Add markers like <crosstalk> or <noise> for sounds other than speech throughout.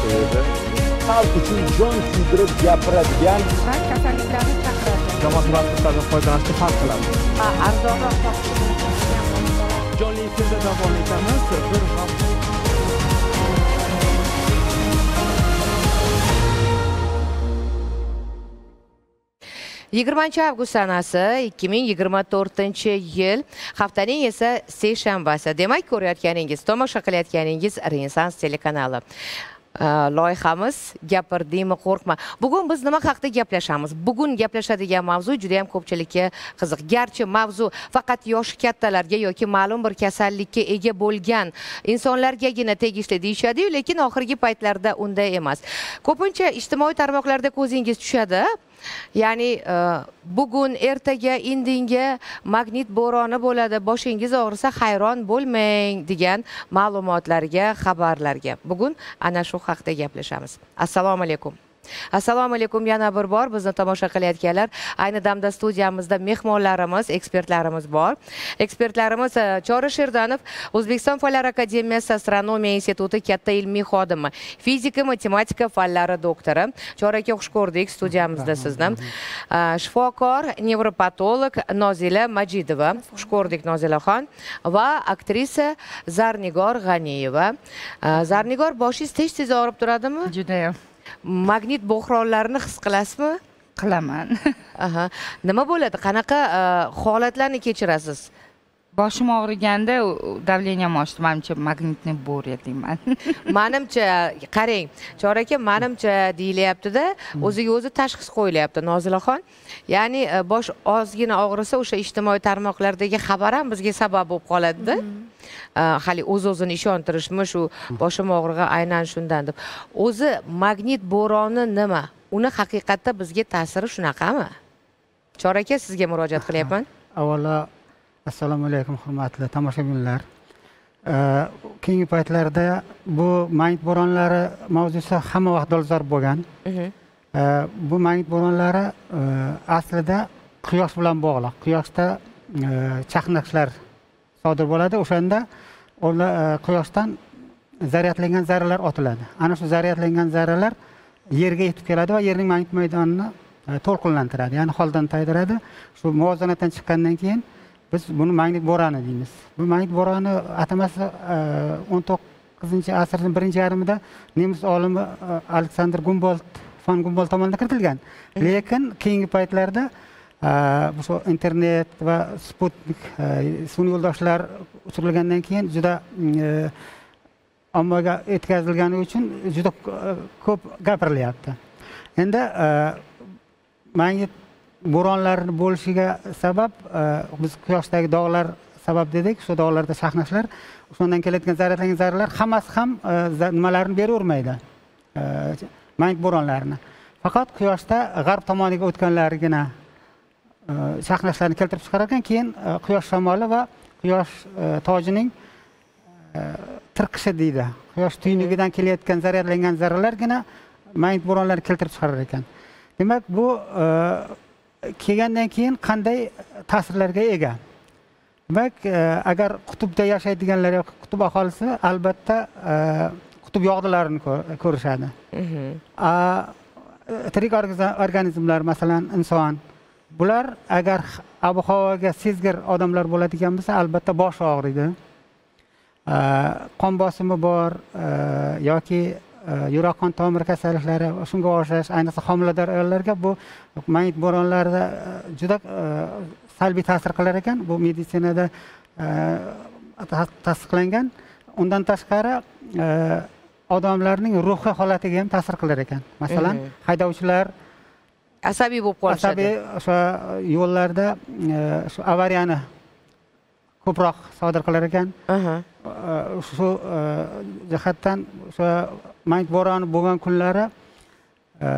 sevdi xalq uchun jon kuydirib gapiradigan va kasalliklarni chaqiradi jamoat transportlaridan foydalanishga farq qiladi va arzonroq topish mumkin bo'lgan vositalar jonli efirda davom etamiz bir vaqt yigirmanchi avgust sanasi ikki ming yigirma to'rtinchi yil. Haftaning esa seshanbasi demak ko'rayotganingiz tomosha qilayotganingiz renessans telekanali Uh, loyihamiz gapirdingmi qo'rqma. Bugun biz nima haqida gaplashamiz? Bugun gaplashadigan mavzu juda ham ko'pchilikka qiziq. Garchi mavzu faqat yoshi kattalarga yoki ma'lum bir kasallikka ega bo'lgan insonlargagina tegishli deyishadiyu lekin oxirgi paytlarda unday emas. Ko'pincha ijtimoiy tarmoqlarda ko'zingiz tushadi. Ya'ni e, bugun ertaga indinga magnit bo'roni bo'ladi. Boshingiz og'risa hayron bo'lmang degan ma'lumotlarga xabarlarga. Bugun ana shu haqida gaplashamiz. Assalomu alaykum. Assalomu alaykum yana bir bor bizni tomosha qilayotganlar. Ayni damda studiyamizda mehmonlarimiz ekspertlarimiz bor. Ekspertlarimiz eh, chori sherdanov o'zbekiston fanlar akademiyasi astronomiya instituti katta ilmiy xodimi fizika matematika fanlari doktori. Chori aka xush ko'rdik studiyamizda sizni. Eh, shifokor nevropatolog nozila majidova. Xush ko'rdik nozilaxon va aktrisa zarnigor g'aniyeva. Eh, zarnigor boshingiz tez tez og'rib turadimi? Judayam magnit bo'hronlarini his qilasizmi? Qilaman. <laughs> Aha. Nima bo'ladi? Qanaqa uh, holatlarni kechirasiz boshim og'riganda davleniyam oshdi manimcha magnitniy bo'r deyman. <laughs> Manimcha qarang chor aka manimcha deyilyaptida o'ziga o'zi tashxis qo'yilyapti nozilaxon ya'ni uh, bosh ozgina og'risa o'sha ijtimoiy tarmoqlardagi xabar ham bizga sabab bo'lib qoladida. Uh, hali o'z o'zini ishontirishmi shu boshim og'rig'i aynan shundan deb. O'zi magnit bo'roni nima? Uni haqiqatda bizga ta'siri shunaqami? Chor aka sizga murojaat qilyapman. <laughs> Avvalo assalomu alaykum hurmatli tomoshabinlar. Keyingi paytlarda bu magnit bo'ronlari mavzusi hamma vaqt dolzarb bo'lgan. Mhm. Bu magnit bo'ronlari e, aslida quyosh bilan bog'liq. Quyoshda e, chaqnashlar sodir bo'ladi. O'shanda e, quyoshdan zaryadlangan zarralar otiladi. Ana shu zaryadlangan zarralar yerga yetib keladi va yerning magnit maydonini to'lqinlantiradi ya'ni holdan taydiradi shu muvozanatdan chiqqandan keyin biz buni magnit bo'roni deymiz. Bu magnit bo'roni atamasi o'n to'qqizinchi asrning birinchi yarmida nemis olimi e, aleksandr gumbolt fon gumbolt tomonidan kiritilgan. Lekin keyingi paytlarda e, shu internet va sputnik e, sun'iy yo'ldoshlar uchirilgandan keyin juda e, ommaga yetkazilgani uchun juda ko- ko'p gapirilyapti endi e, magnit bo'ronlarni bo'lishiga sabab e, biz quyoshdagi dog'lar sabab dedik shu dog'larda chaqnashlar o'shandan kelayotgan zaryadlangan zarralar hammasi ham e, nimalarni beravermaydi e, mang bo'ronlarini faqat quyoshda g'arb tomoniga o'tganlarigina e, chaqnashlarni keltirib chiqarar ekan keyin quyosh shamoli va quyosh tojining tirqishi deydi. Quyosh tuynugidan kelayotgan zaryadlangan zarralargina magnit bo'ronlarni keltirib chiqarar ekan demak bu e, kelgandan keyin qanday ta'sirlarga ega? Demak e, agar qutbda yashaydiganlar yoki qutb aholisi albatta e, qutb yog'dilarini ko'r- ko'rishadi. Mhm. A, tirik orga- organizmlar masalan inson bular agar ob havoga sezgir odamlar bo'ladigan bo'lsa albatta bosh og'riydi. A, qon bosimi bor yoki yurak qon tomir kasalliklari shunga o'xshash ayniqsa homilador ayollarga bu magnit bo'ronlarida a, juda a, salbiy ta'sir qilar ekan. Bu meditsinada ta- tasdiqlangan. Undan tashqari odamlarning ruhiy holatiga ham ta'sir qilar ekan. Masalan Mhm. haydovchilar asabiy bo'lib qolishadi. Asabiy o'sha yo'llarda e, shu avariyani ko'proq sodir qilar ekan. Shu e, jihatdan o'sha magnit bo'roni bo'lgan kunlari e,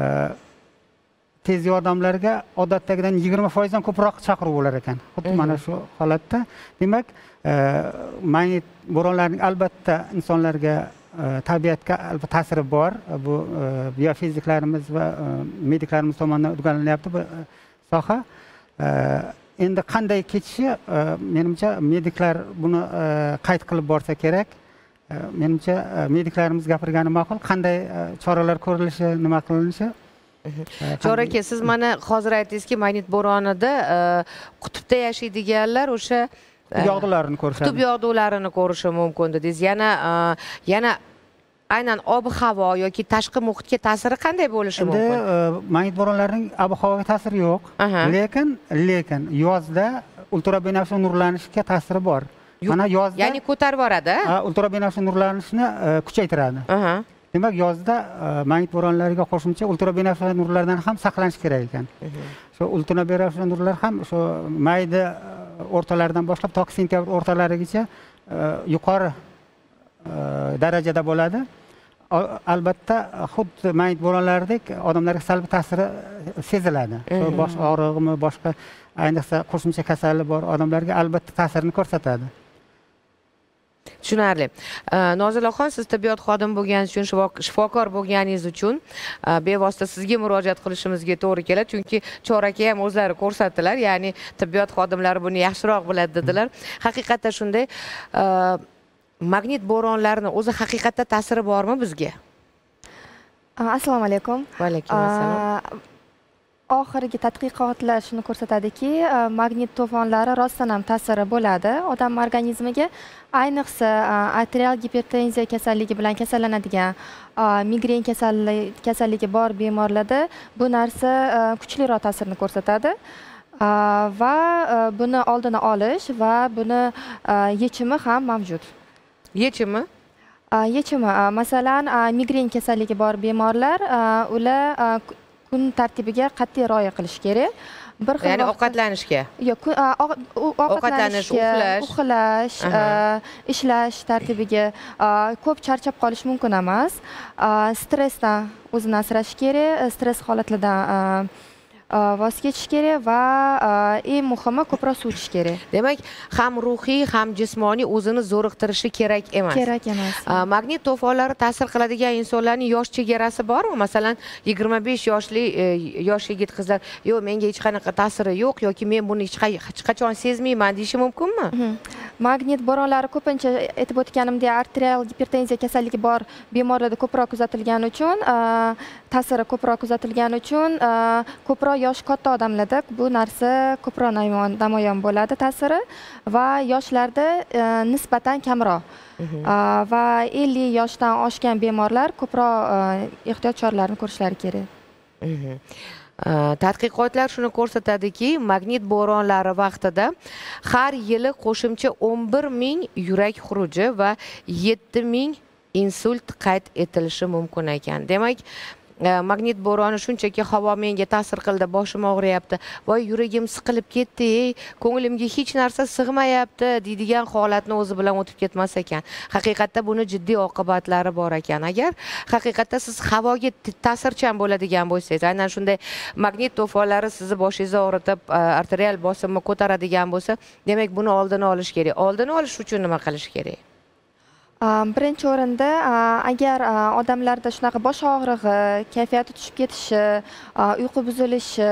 tez yordamlarga odatdagidan yigirma foizdan ko'proq chaqiruv bo'lar ekan. Xuddi mana shu holatda. Demak e, magnit bo'ronlarining albatta insonlarga e, tabiatga ta'siri bor. Bu biofiziklarimiz va mediklarimiz tomonidan o'rganilyapti bu soha. Endi qanday kechishi e, menimcha mediklar buni qayd qilib borsa kerak menimcha e, mediklarimiz gapirgani ma'qul. Qanday e, choralar ko'rilishi nima qilinishi? Chor aka siz mana hozir aytdingizki magnit bo'ronida e, qutbda yashaydiganlar o'sha e, yog'dularni qutb ko'rishadi. yog'dularini ko'rishi mumkin dedingiz yana e, yana aynan ob havo yoki tashqi muhitga ta'siri qanday bo'lishi endi mumkin? e, magnit bo'ronlarining ob havoga ta'siri yo'q. Lekin lekin yozda ultrabinafsha nurlanishga ta'siri bor mana yozda ya'ni ko'tarib yuboradi ultrabinafsha nurlanishni e, kuchaytiradi. Demak yozda e, magnit bo'ronlariga qo'shimcha ultrabinafsha nurlardan ham saqlanish kerak ekan. Shu ultrabinafsha nurlar ham shu mayda e, o'rtalaridan boshlab to sentyabr o'rtalarigacha yuqori darajada bo'ladi. Albatta xuddi magnit bo'ronlaridek odamlarga salbiy ta'siri seziladi. Shu bosh og'rig'imi boshqa ayniqsa qo'shimcha kasali bor odamlarga albatta ta'sirini ko'rsatadi tushunarli. Uh, nozilaxon siz tibbiyot xodimi bo'lganingiz uchun shifo- shifokor bo'lganingiz uchun uh, bevosita sizga murojaat qilishimizga to'g'ri keladi. Chunki chor aka ham o'zlari ko'rsatdilar ya'ni tibbiyot xodimlari buni yaxshiroq biladi dedilar. Haqiqatda shunday uh, magnit bo'ronlarini o'zi haqiqatda ta'siri bormi bizga? Assalomu alaykum. Va alaykum assalom oxirgi tadqiqotlar shuni ko'rsatadiki a, magnit to'fonlari rostdan ham ta'siri bo'ladi. Odam organizmiga ayniqsa a, arterial gipertenziya kasalligi bilan kasallanadigan a, migren kasalli- kasalligi bor bemorlarda bu narsa kuchliroq ta'sirini ko'rsatadi. Va buni oldini olish va buni yechimi ham mavjud. Yechimi? Yechimi masalan migren kasalligi bor bemorlar ular kun tartibiga qat'iy rioya qilish kerak. Bir xil ya'ni ovqatlanishga. Yo'q Ovqatlanish, uxlash. a, ishlash tartibiga ko'p charchab qolish mumkin emas. Stressdan o'zini asrash kerak stress holatlardan a, a, voz kechish kerak va eng muhimi ko'proq suv ichish kerak demak ham ruhiy ham jismoniy o'zini zo'riqtirishi kerak emas kerak emas magnit to'fonlari ta'sir qiladigan insonlarning yosh chegarasi bormi? Masalan yigirma besh yoshli e, yosh yigit qizlar yo'q menga hech qanaqa ta'siri yo'q yoki men buni hech qachon sezmayman deyishi mumkinmi? Magnit bo'ronlari ko'pincha aytib o'tganimdek arterial gipertenziya kasalligi bor bemorlarda ko'proq kuzatilgani uchun a, ta'siri ko'proq kuzatilgani uchun a, ko'proq yoshi katta odamlarda bu narsa ko'proq namoyon bo'ladi ta'siri va yoshlarda a, nisbatan kamroq. A, va ellik yoshdan oshgan bemorlar ko'proq a, ehtiyot choralarini ko'rishlari kerak. Mhm. Tadqiqotlar shuni ko'rsatadiki magnit bo'ronlari vaqtida har yili qo'shimcha 11 ming yurak xuruji va 7 ming insult qayd etilishi mumkin ekan. Demak e, magnit bo'roni shunchaki havo menga ta'sir qildi boshim og'riyapti voy yuragim siqilib ketdi ey ko'nglimga hech narsa sig'mayapti deydigan holatni o'zi bilan o'tib ketmas ekan haqiqatda buni jiddiy oqibatlari bor ekan agar haqiqatda siz havoga ta'sirchan bo'ladigan bo'lsangiz aynan shunday magnit to'fonlari sizni boshingizni og'ritib arterial bosimni ko'taradigan bo'lsa demak buni oldini olish kerak oldini olish uchun nima qilish kerak birinchi o'rinda agar odamlarda shunaqa bosh og'rig'i kayfiyati tushib ketishi uyqu buzilishi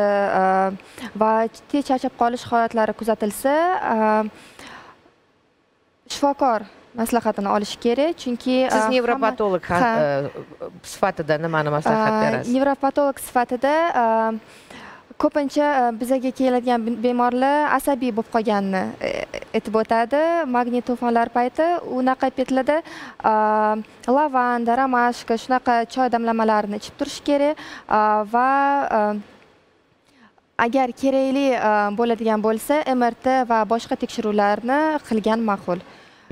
va tez charchab qolish holatlari kuzatilsa shifokor maslahatini olish kerak. Chunki siz nevropatolog e, sifatida nimani maslahat berasiz? nevropatolog sifatida ko'pincha a, bizaga keladigan be- bemorlar asabiy bo'lib qolganini e, aytib o'tadi. Magnit to'fonlar payti unaqa paytlarda a, lavanda romashka shunaqa choy damlamalarini ichib turish kerak va agar kerakli bo'ladigan bo'lsa mrt va boshqa tekshiruvlarni qilgan ma'qul.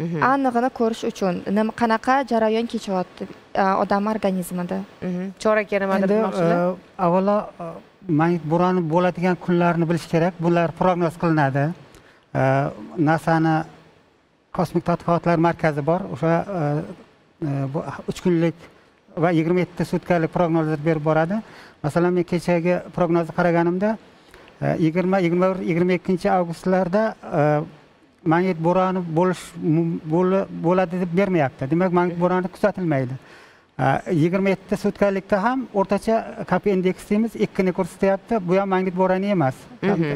Mhm, anig'ini ko'rish uchun nima qanaqa jarayon kechyapti odam organizmida. Mhm. chor aka nimadir endi demoqchilar e, avvalo e, magnit bo'roni bo'ladigan kunlarni bilish kerak. Bular prognoz qilinadi. Nasani kosmik tadqiqotlar markazi bor. O'sha e, e, bu uch kunlik va yigirma yetti sutkalik prognozlar berib boradi. Masalan men kechagi prognozni qaraganimda e, yigirma yigirma bir yigirma ikkinchi avgustlarda e, magnit bo'roni bo'lish bo'ladi deb bermayapti. Demak magnit bo'roni kuzatilmaydi. Yigirma yetti sutkalikda ham o'rtacha kap indeks deymiz ikkini ko'rsatyapti. Bu ham magnit bo'roni emas.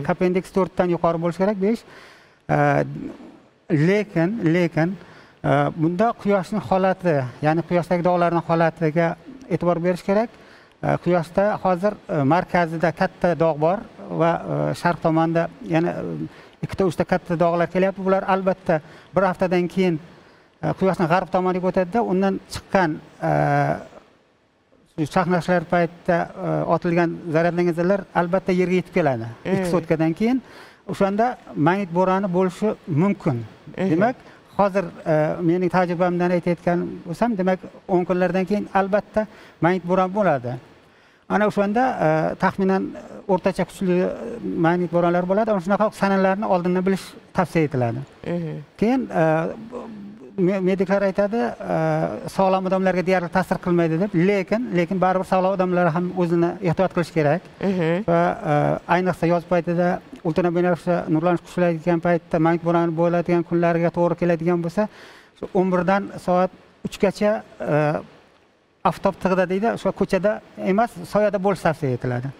Kap indeks to'rtdan yuqori bo'lishi kerak besh. Lekin lekin E, bunda quyoshning holati ya'ni quyoshdagi dog'larning holatiga e'tibor berish kerak. Quyoshda hozir e, markazida katta dog' bor va e, sharq tomonda yana ikkita uchta katta dog'lar kelyapti. Bular albatta bir haftadan keyin quyoshning g'arb tomoniga o'tadida undan chiqqan chaqnashlar paytida otilgan zaryadlangan zillar albatta yerga yetib keladi ikki sutkadan keyin o'shanda magnit bo'roni bo'lishi mumkin demak hozir mening tajribamdan aytayotgan bo'lsam demak o'n kunlardan keyin albatta magnit bo'ron bo'ladi ana o'shanda taxminan o'rtacha kuchli magnit bo'ronlar bo'ladi ana shunaqa sanalarni oldindan bilish tavsiya etiladi keyin mediklar aytadi e, sog'lom odamlarga deyarli ta'sir qilmaydi deb. Lekin lekin baribir sog'lom odamlar ham o'zini ehtiyot qilish kerak. Mhm. va e, ayniqsa yoz paytida ultrabinafsha nurlanish kuchayadigan paytda magnit bo'roni bo'ladigan kunlarga to'g'ri keladigan bo'lsa o'n birdan soat uchgacha e, oftob tig'ida deydi o'sha ko'chada emas soyada bo'lish tavsiya etiladi.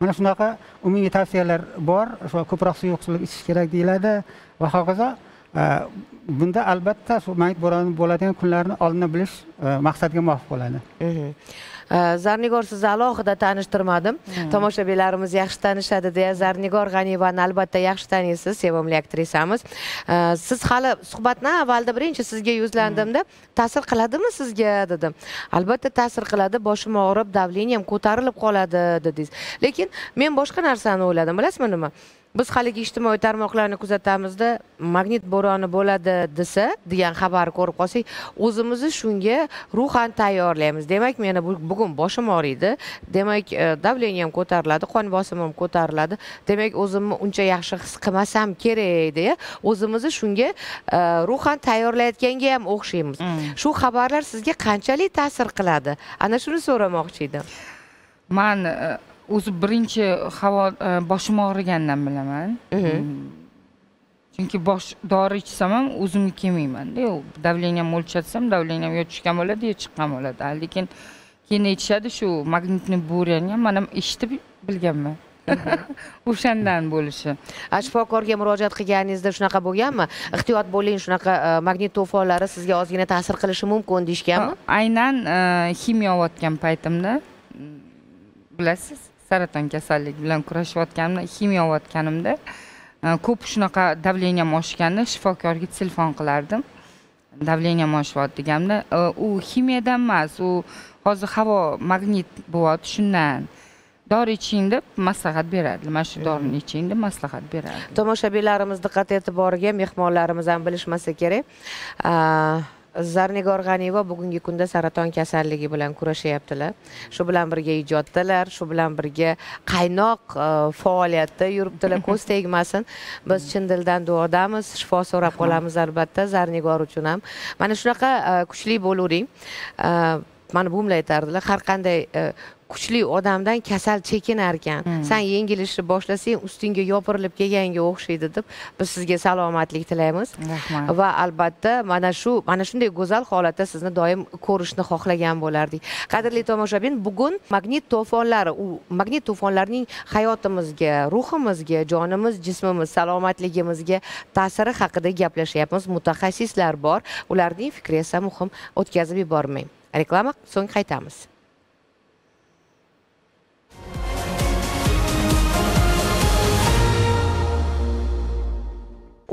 Mana shunaqa umumiy tavsiyalar bor. O'sha ko'proq suyuqchilik ichish kerak deyiladi. Va hokazo E, bunda albatta shu bo'roni bo'ladigan kunlarni oldindan bilish e, maqsadga muvofiq bo'ladi. Mhm. Zarnigor sizni alohida tanishtirmadim. Tomoshabinlarimiz yaxshi tanishadi deya zarnigor g'aniyevani albatta yaxshi taniysiz sevimli aktrisamiz. Siz hali suhbatni avvalda birinchi sizga yuzlandimda ta'sir qiladimi sizga dedim. Albatta ta'sir qiladi boshim og'rib давлением ko'tarilib qoladi dedingiz. Lekin men boshqa narsani o'yladim bilasizmi nima biz haligi ijtimoiy tarmoqlarni kuzatamizda magnit bo'roni bo'ladi desa degan xabarni ko'rib qolsak o'zimizni shunga ruhan tayyorlaymiz. Demak meni bu- bugun boshim og'riydi. Demak давлением ko'tariladi qon bosimim ko'tariladi. Demak o'zimni uncha yaxshi his qilmasam kerak deya o'zimizni shunga e, ruhan tayyorlayotganga ham o'xshaymiz. Shu xabarlar sizga qanchalik ta'sir qiladi? Ana shuni so'ramoqchi edim. Man e, o'zi birinchi havo e, boshim og'rigandan bilaman. Mhm. Mm. chunki bosh dori ichsam ham o'zimga kelmaymanda yo'q давлением o'lchatsam давлением yo tushgan bo'ladi yo chiqqan bo'ladi. Lekin keyin aytishadi shu magnitniy буряni ham man ham eshitib bilganman. <laughs> O'shandan bo'lishi. A, shifokorga murojaat qilganingizda shunaqa bo'lganmi? Ehtiyot bo'ling shunaqa e, magnit to'fonlari sizga ozgina ta'sir qilishi mumkin deyishganmi? Aynan e, ximiya olayotgan paytimda mm, bilasiz saraton kasalligi bilan kurashayotganimda ximiya olayotganimda e, ko'p shunaqa давлением oshganda shifokorga telefon qilardim. Давлением oshyapti deganimda e, u ximiyadan emas u hozir havo magnit bo'lyapti shundan. Dori iching deb maslahat beradi mana shu dorini iching deb maslahat beradi tomoshabinlarimiz diqqat e'tiboriga mehmonlarimiz ham bilishmasa kerak zarnigor g'aniyeva bugungi kunda saraton kasalligi bilan kurashayaptilar. Shu bilan birga ijoddalar shu bilan birga qaynoq e, faoliyatda yuribdilar. Ko'z tegmasin. Biz chin dildan duodamiz shifo so'rab qolamiz albatta zarnigor uchun ham. Mana shunaqa e, kuchli bo'lavering e, mana mana bilan aytardilar har qanday kuchli odamdan kasal chekinar ekan san yengilishni boshlasang ustingga yopirilib kelganga o'xshaydi deb biz sizga salomatlik tilaymiz. Rahmat. Va albatta mana shu mana shunday go'zal holatda sizni doim ko'rishni xohlagan bo'lardik. Qadrli tomoshabin bugun magnit to'fonlari u magnit to'fonlarning hayotimizga ruhimizga jonimiz jismimiz salomatligimizga ta'siri haqida gaplashyapmiz. Mutaxassislar bor ularning fikri esa muhim o'tkazib yubormang. Reklama so'ng qaytamiz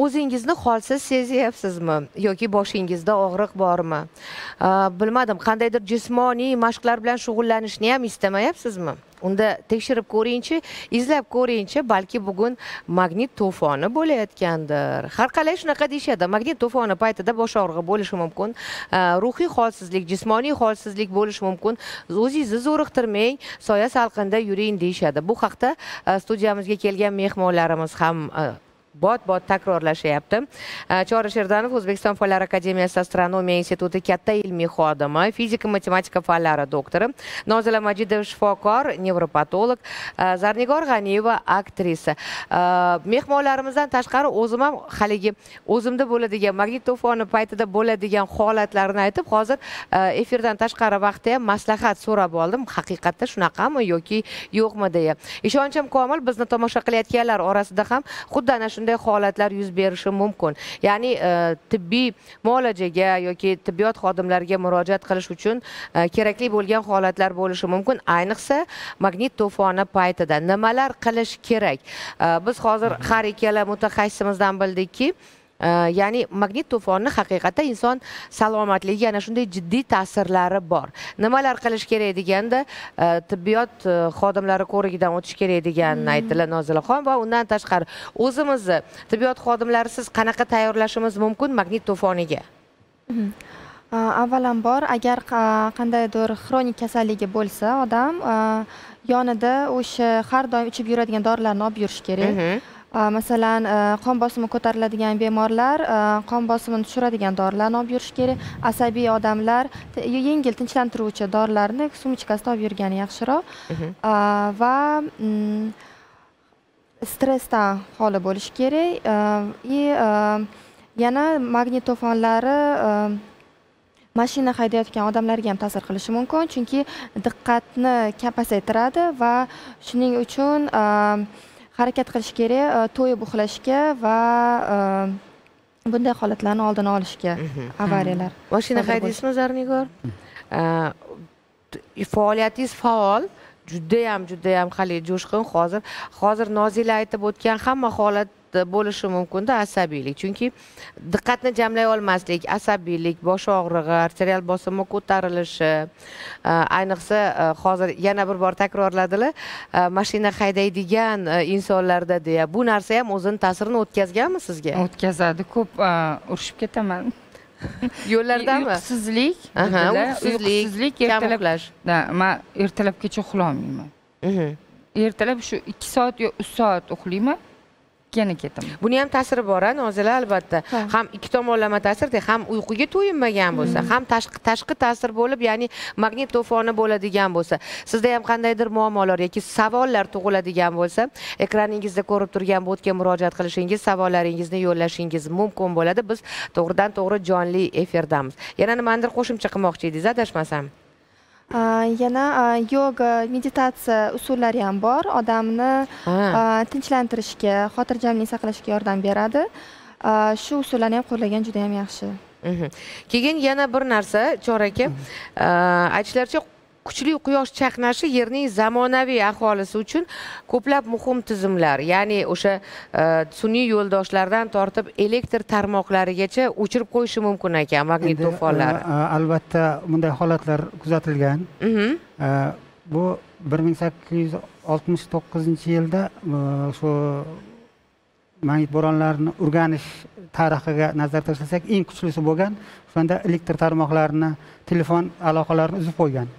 o'zingizni holsiz sezyapsizmi yoki boshingizda og'riq bormi? Bilmadim qandaydir jismoniy mashqlar bilan shug'ullanishni ham istamayapsizmi? Unda tekshirib ko'ringchi izlab ko'ringchi balki bugun magnit to'foni bo'layotgandir. Har qalay shunaqa deyishadi magnit to'foni paytida bosh og'rig'i bo'lishi mumkin e, ruhiy holsizlik jismoniy holsizlik bo'lishi mumkin. O'zingizni zo'riqtirmang soya salqinda yuring deyishadi. Bu haqda e, studiyamizga kelgan mehmonlarimiz ham e, bot bot takrorlashyapti chori sherdanov o'zbekiston fanlar akademiyasi astronomiya instituti katta ilmiy xodimi fizika matematika fanlari doktori nozila majidova shifokor nevropatolog zarnigor g'aniyeva aktrisa mehmonlarimizdan tashqari o'zim ham haligi o'zimda bo'ladigan magnit to'foni paytida bo'ladigan holatlarni aytib hozir efirdan tashqari vaqtda ham maslahat so'rab oldim haqiqatda shunaqami yoki yo'qmi deya ishonchim komil bizni tomosha qilayotganlar orasida ham xuddi ana shu shunday holatlar yuz berishi mumkin. Ya'ni e, tibbiy muolajaga yoki tibbiyot xodimlariga murojaat qilish uchun e, kerakli bo'lgan holatlar bo'lishi mumkin. Ayniqsa magnit to'foni paytida nimalar qilish kerak? E, biz hozir har ikkala mutaxassisimizdan bildikki ya'ni magnit to'fonni haqiqatda inson salomatligiga ana shunday jiddiy ta'sirlari bor nimalar qilish kerak deganda tibbiyot xodimlari ko'rigidan o'tish kerak deganini aytdilar nozilaxon va undan tashqari o'zimizni tibbiyot xodimlarisiz qanaqa tayyorlashimiz mumkin magnit to'foniga avvalambor agar qa- qandaydir xronik kasalligi bo'lsa odam a, yonida o'sha har doim ichib yuradigan dorilarni olib yurishi kerak masalan a, qon bosimi ko'tariladigan bemorlar a, qon bosimini tushiradigan dorilarni olib yurishi kerak. Asabiy odamlar yengil tinchlantiruvchi dorilarni sumочкасida olib yurgani yaxshiroq. Mhm. Va mm, stressdan xoli bo'lishi kerak. И yana magnit to'fonlari mashina haydayotgan odamlarga ham ta'sir qilishi mumkin. Chunki diqqatni pasaytiradi va shuning uchun harakat qilish kerak a, to'yib uxlashga va a, bunday holatlarni oldini olishga avariyalar mashina haydaysizmi zarnigor Uh, t- faoliyatingiz faol judayam judayam haligi jo'shqin hozir. Hozir nozila aytib o'tgan hamma holat bo'lishi mumkinda asabiylik. Chunki diqqatni jamlay olmaslik asabiylik bosh og'rig'i arterial bosimi ko'tarilishi uh, ayniqsa uh, hozir yana bir bor takrorladilar uh, mashina haydaydigan insonlarda deya. Bu narsa ham o'zini ta'sirini o'tkazganmi sizga? O'tkazadi. Ko'p a, urishib ketaman. <laughs> Yo'llardami? Uyqusizlik. Uyqusizlik, uyqusizlik kam ertalab man ertalabgacha uxlolmayman Mhm. ertalab shu ikki soat yo uch soat uxlayman yana ketaman buni ham ta'siri bor a nozila albatta. Ha. ham ikki tomonlama ta'sirda ham uyquga to'yinmagan bo'lsa ham tashqi tashqi ta'sir bo'lib ya'ni magnit to'foni bo'ladigan bo'lsa sizda ham qandaydir muammolar yoki savollar tug'iladigan bo'lsa ekraningizda ko'rib turgan botga murojaat qilishingiz savollaringizni yo'llashingiz mumkin bo'ladi. Biz to'g'ridan to'g'ri jonli efirdamiz yana nimanidir qo'shimcha qilmoqchi edingiz adashmasam yana yoga meditatsiya usullari ham bor. Odamni tinchlantirishga xotirjamlik saqlashga yordam beradi. Shu usullarni ham qo'llagan juda yam yaxshi keyin yana bir narsa chor aka aytishlaricha kuchli quyosh chaqnashi yerning zamonaviy aholisi uchun ko'plab muhim tizimlar ya'ni o'sha uh, sun'iy yo'ldoshlardan tortib elektr tarmoqlarigacha o'chirib qo'yishi mumkin ekan magnit to'fonlari. a, a, albatta bunday holatlar kuzatilgan. Mhm. Bu bir ming sakkiz yuz oltmish to'qqizinchi yilda shu magnit bo'ronlarini o'rganish tarixiga nazar tashlasak eng kuchlisi bo'lgan o'shanda elektr tarmoqlarini telefon aloqalarini uzib qo'ygan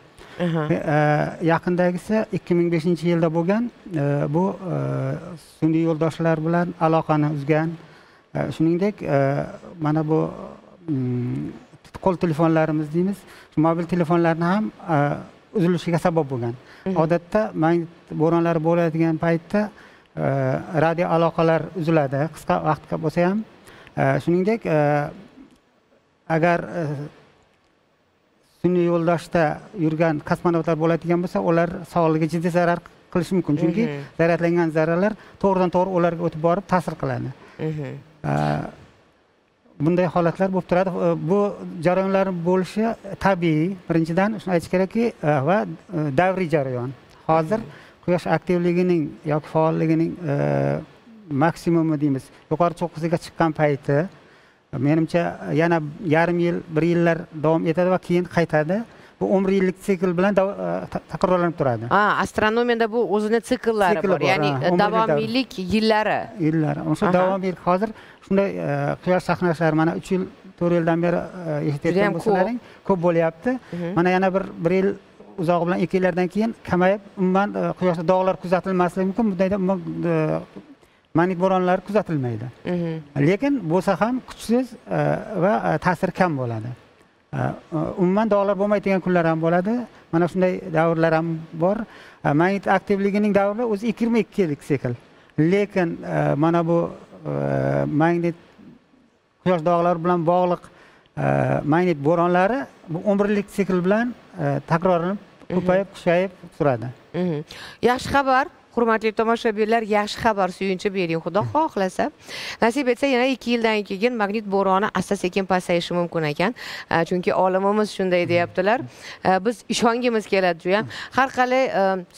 yaqindagisi ikki ming beshinchi yilda bo'lgan A, bu sun'iy yo'ldoshlar bilan aloqani uzgan. Shuningdek mana bu mm, qo'l telefonlarimiz deymiz shu mobil telefonlarni ham uzilishiga sabab bo'lgan. Odatda magnit bo'ronlari bo'ladigan paytda radio aloqalar uziladi qisqa vaqtga bo'lsa ham. Shuningdek agar sun'iy yo'ldoshda yurgan kosmonavtlar bo'ladigan bo'lsa ular sog'lig'iga jiddiy zarar qilishi mumkin. Chunki zaryadlangan zarralar to'g'ridan to'g'ri ularga o'tib borib ta'sir qiladi. Bunday holatlar bo'lib turadi. Bu jarayonlar bo'lishi tabiiy. Birinchidan shuni aytish kerakki va davriy jarayon. Hozir quyosh aktivligining yoki faolligining maksimumi deymiz. Yuqori cho'qqisiga chiqqan payti menimcha yana yarim yil bir yillar davom etadi va keyin qaytadi. Bu umr yillik sikl bilan e, ta- takrorlanib turadi. Ha astronomiyada bu o'zini sikllari bor ya'ni davomiylik yillari. Yillar o'sha davomiylik hozir shunday e, quyosh chaqnashlari mana uch yil to'rt yildan beri eshitayotgan bo'lsalaring ko'p. bo'lyapti. Mhm. mana yana bir bir yil uzog'i bilan ikki yillardan keyin kamayib umuman e, quyoshda dog'lar kuzatilmasligi mumkin. Bundayda umuman magnit bo'ronlari kuzatilmaydi. Mhm. lekin bo'lsa ham kuchsiz e, va e, ta'siri kam bo'ladi. E, umuman dog'lar bo'lmaydigan kunlar ham bo'ladi. Mana shunday davrlar ham bor. Magnit aktivligining davri o'zi yigirma ikki yillik sikl. Lekin mana bu magnit quyosh dog'lari bilan bog'liq magnit bo'ronlari bu umrlik sikl bilan takrorlanib ko'payib kuchayib turadi. Mhm. yaxshi xabar hurmatli tomoshabinlar yaxshi xabar suyunchi bering. Xudo xohlasa. Nasib etsa yana ikki yildan keyin magnit bo'roni asta sekin pasayishi mumkin ekan. Chunki olimimiz shunday deyaptilar. Biz ishongimiz keladi judayam har qalay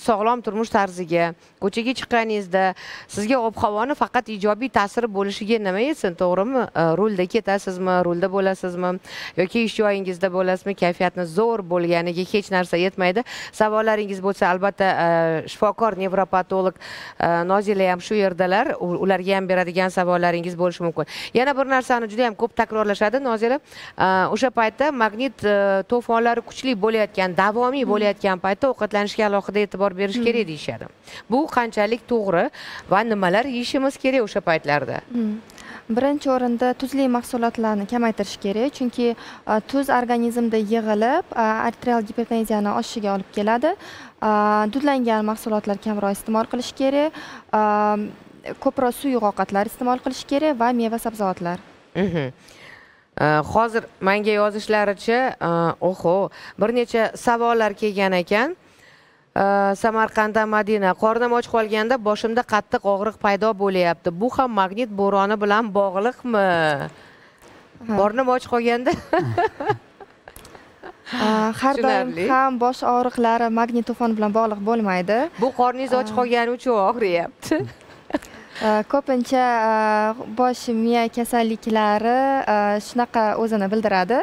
sog'lom turmush tarziga ko'chaga chiqqaningizda sizga ob havoni faqat ijobiy ta'siri bo'lishiga nima yetsin to'g'rimi? Rulda ketasizmi? Rulda bo'lasizmi? Yoki ish joyingizda bo'lasizmi? Kayfiyatni zo'r bo'lganiga hech narsa yetmaydi. Savollaringiz bo'lsa albatta shifokor nevropat a, nozila ham shu yerdalar ularga ham beradigan savollaringiz bo'lishi mumkin. Yana bir narsani juda yam ko'p takrorlashadi nozila a, o'sha paytda magnit a, to'fonlari kuchli bo'layotgan davomiy bo'layotgan paytda ovqatlanishga alohida e'tibor berish kerak deyishadi. Bu qanchalik to'g'ri va nimalar yeyishimiz kerak o'sha paytlarda? Hmm. Birinchi o'rinda tuzli mahsulotlarni kamaytirish kerak chunki e, tuz organizmda yig'ilib e, arterial gipertenziyani oshishiga olib keladi. E, dudlangan mahsulotlar kamroq iste'mol qilish kerak. Ko'proq suyuq ovqatlar iste'mol qilish kerak va meva sabzavotlar. Mhmm. Hozir menga yozishlaricha oho bir necha savollar kelgan ekan. Samarqanddan madina. Qornim och qolganda boshimda qattiq og'riq paydo bo'lyapti. Bu ham magnit bo'roni bilan bog'liqmi? Qornim och qolganda. <laughs> Har doim ham bosh og'riqlari magnit to'foni bilan bog'liq bo'lmaydi. Bu qorningiz och qolgani uchun og'riyapti <laughs> ko'pincha a, bosh miya kasalliklari a, shunaqa o'zini bildiradi.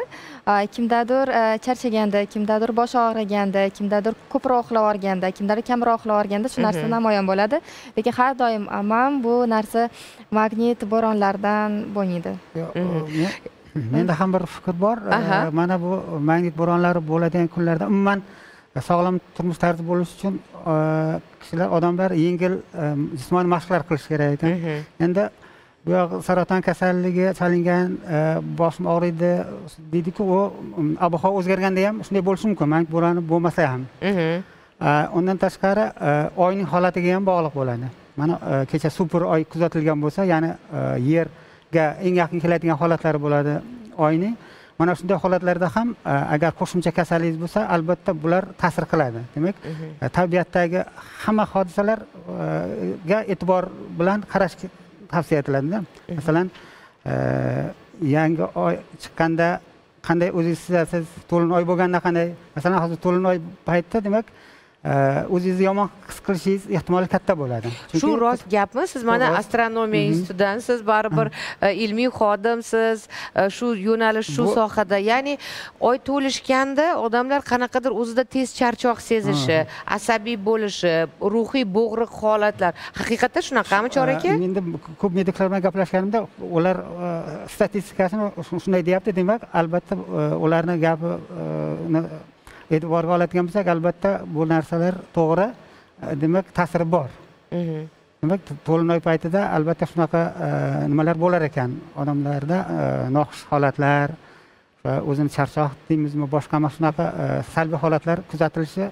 Kimdadir charchaganda kimdadir bosh og'riganda kimdadir ko'proq uxlab olganda kimdadir kamroq uxlab olganda shu narsa Mhm. namoyon bo'ladi. Lekin har doim aman bu narsa magnit bo'ronlaridan bo'lmaydi Yo'q, Mhm. men- menda ham bir fikr bor. Mana bu magnit bo'ronlari bo'ladigan kunlarda umuman sog'lom turmush tarzi bo'lish uchun eh, kishilar odamlar yengil eh, jismoniy mashqlar qilish kerak ekan. Endi bu yoq saraton kasalligiga chalingan eh, boshim og'riydi deydiku u ob havo o'zgarganda ham shunday bo'lishi mumkin. Magnit bo'roni bo'lmasa ham. Undan tashqari oyning holatiga ham bog'liq bo'ladi. Mana kecha super oy kuzatilgan bo'lsa ya'ni yerga eng yaqin keladigan holatlari bo'ladi oyning mana shunday holatlarda ham uh, agar qo'shimcha kasalligingiz bo'lsa albatta bular ta'sir qiladi. Demak Mhm. uh, tabiatdagi hamma hodisalarga e'tibor bilan qarash tavsiya etiladida. Masalan uh, yangi oy chiqqanda qanday o'zingiz sezasiz? To'lin oy bo'lganda qanday? Masalan hozir to'lin oy paytida demak o'zingizni yomon his qilishingiz ehtimoli katta bo'ladi. Shu rost gapmi? Siz mana astronomiya Mhm. institutidansiz baribir e, ilmiy xodimsiz e, shu yo'nalish shu sohada. Ya'ni oy to'lishganda odamlar qanaqadir o'zida tez charchoq sezishi asabiy bo'lishi ruhiy bo'g'riq holatlar. Haqiqatda shunaqami chor aka Uh, endi ko'p mediklar bilan gaplashganimda ular statistikasini shu- shunday deyapti demak albatta ularni gapi uh, ni e'tiborga oladigan bo'lsak albatta bu narsalar to'g'ri. Uh, demak ta'siri bor. Mhm. demak to'lin oy paytida albatta shunaqa uh, nimalar bo'lar ekan? Odamlarda uh, noxush holatlar o'zini charchoq deymizmi boshqa mana shunaqa salbiy holatlar kuzatilishi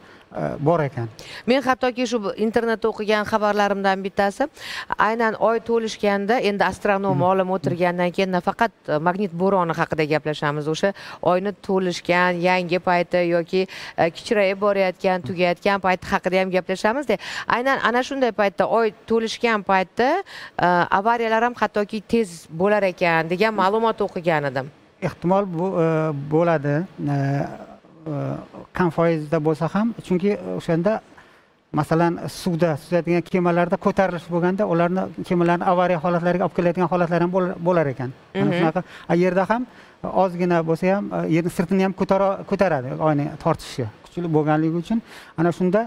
bor ekan men hattoki shu internetda o'qigan xabarlarimdan bittasi aynan oy to'lishganda endi astronom olim o'tirgandan keyin nafaqat e, magnit bo'roni haqida gaplashamiz. O'sha oyni to'lishgan yangi payti yoki e, kichrayib borayotgan tugayotgan payti haqida ham gaplashamizda aynan ana shunday paytda oy to'lishgan paytda e, avariyalar ham hattoki tez bo'lar ekan degan ma'lumot o'qigan edim. Ehtimol bu bo'ladi kam foizda bo'lsa ham chunki o'shanda masalan suvda suzadigan kemalarda ko'tarilish bo'lganda ularni kemalarni avariya holatlariga olib keladigan holatlar ham bo'lar- ekan. Mana Mhm. shunaqa. A, yerda ham ozgina bo'lsa ham e, yerni sirtini ham ko'tara- ko'taradi oyni tortishi kuchli bo'lganligi uchun. Ana shunda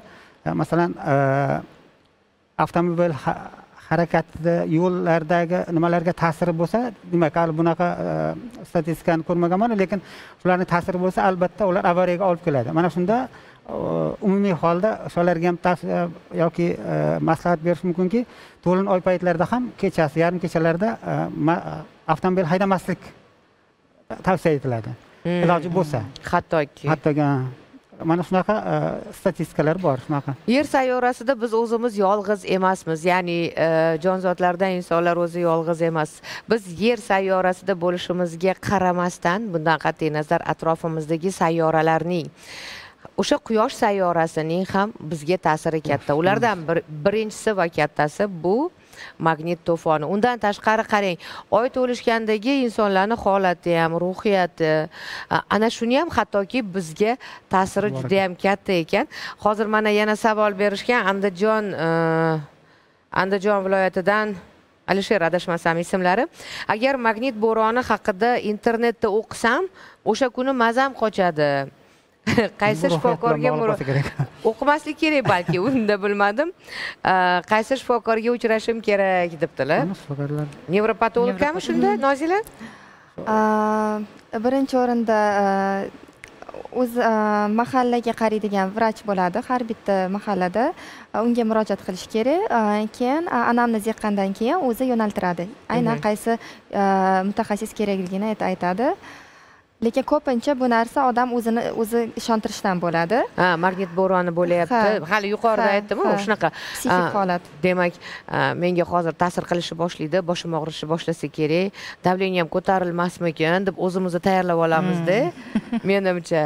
e, masalan e, avtomobil harakatida yo'llardagi nimalarga ta'siri bo'lsa demak hali bunaqa e, statistikani ko'rmaganman lekin shularni ta'siri bo'lsa albatta ular avariyaga olib keladi. Mana shunda e, umumiy holda o'shalarga ham tavsiya yoki e, maslahat berish mumkinki to'lin oy paytlarida ham kechasi yarim kechalarda e, avtomobil haydamaslik tavsiya etiladi. Hmm. iloji bo'lsa. Hattoki. Hattoki ha, mana shunaqa e, statistikalar bor shunaqa. Yer sayyorasida biz o'zimiz yolg'iz emasmiz ya'ni e, jonzotlardan insonlar o'zi yolg'iz emas. Biz yer sayyorasida bo'lishimizga qaramasdan bundan qat'iy nazar atrofimizdagi sayyoralarning o'sha quyosh sayyorasining ham bizga ta'siri katta. Ulardan birinchisi va kattasi bu magnit to'foni. Undan tashqari qarang oy to'lishgandagi insonlarni holati ham ruhiyati ana shuni ham hattoki bizga ta'siri juda yam katta ekan. Hozir mana yana savol berishgan andijon e, andijon viloyatidan alisher adashmasam ismlari. Agar magnit bo'roni haqida internetda o'qisam o'sha kuni mazam qochadi <laughs> qaysi shifokorga <laughs> o'qimaslik kerak balki unda bilmadim. Qaysi shifokorga uchrashim kerak debdilar. Shifokorlar nevropatologami shunda nozila? Birinchi o'rinda o'z mahallaga qaraydigan vrach bo'ladi har bitta mahallada. Unga murojaat qilish kerak. Keyin anamnez yiqqandan keyin o'zi yo'naltiradi. Aynan qaysi mutaxassis kerakligini ayt- aytadi lekin ko'pincha bu narsa odam o'zini o'zi ishontirishdan bo'ladi. Ha magnit bo'roni bo'lyapti. Ha. hali yuqorida aytdimu shunaqa psixik holat. demak menga hozir ta'sir qilishni boshlaydi boshim og'rishni boshlasa kerak. Davleniyam ko'tarilmasmikin deb o'zimizni tayyorlab olamizda menimcha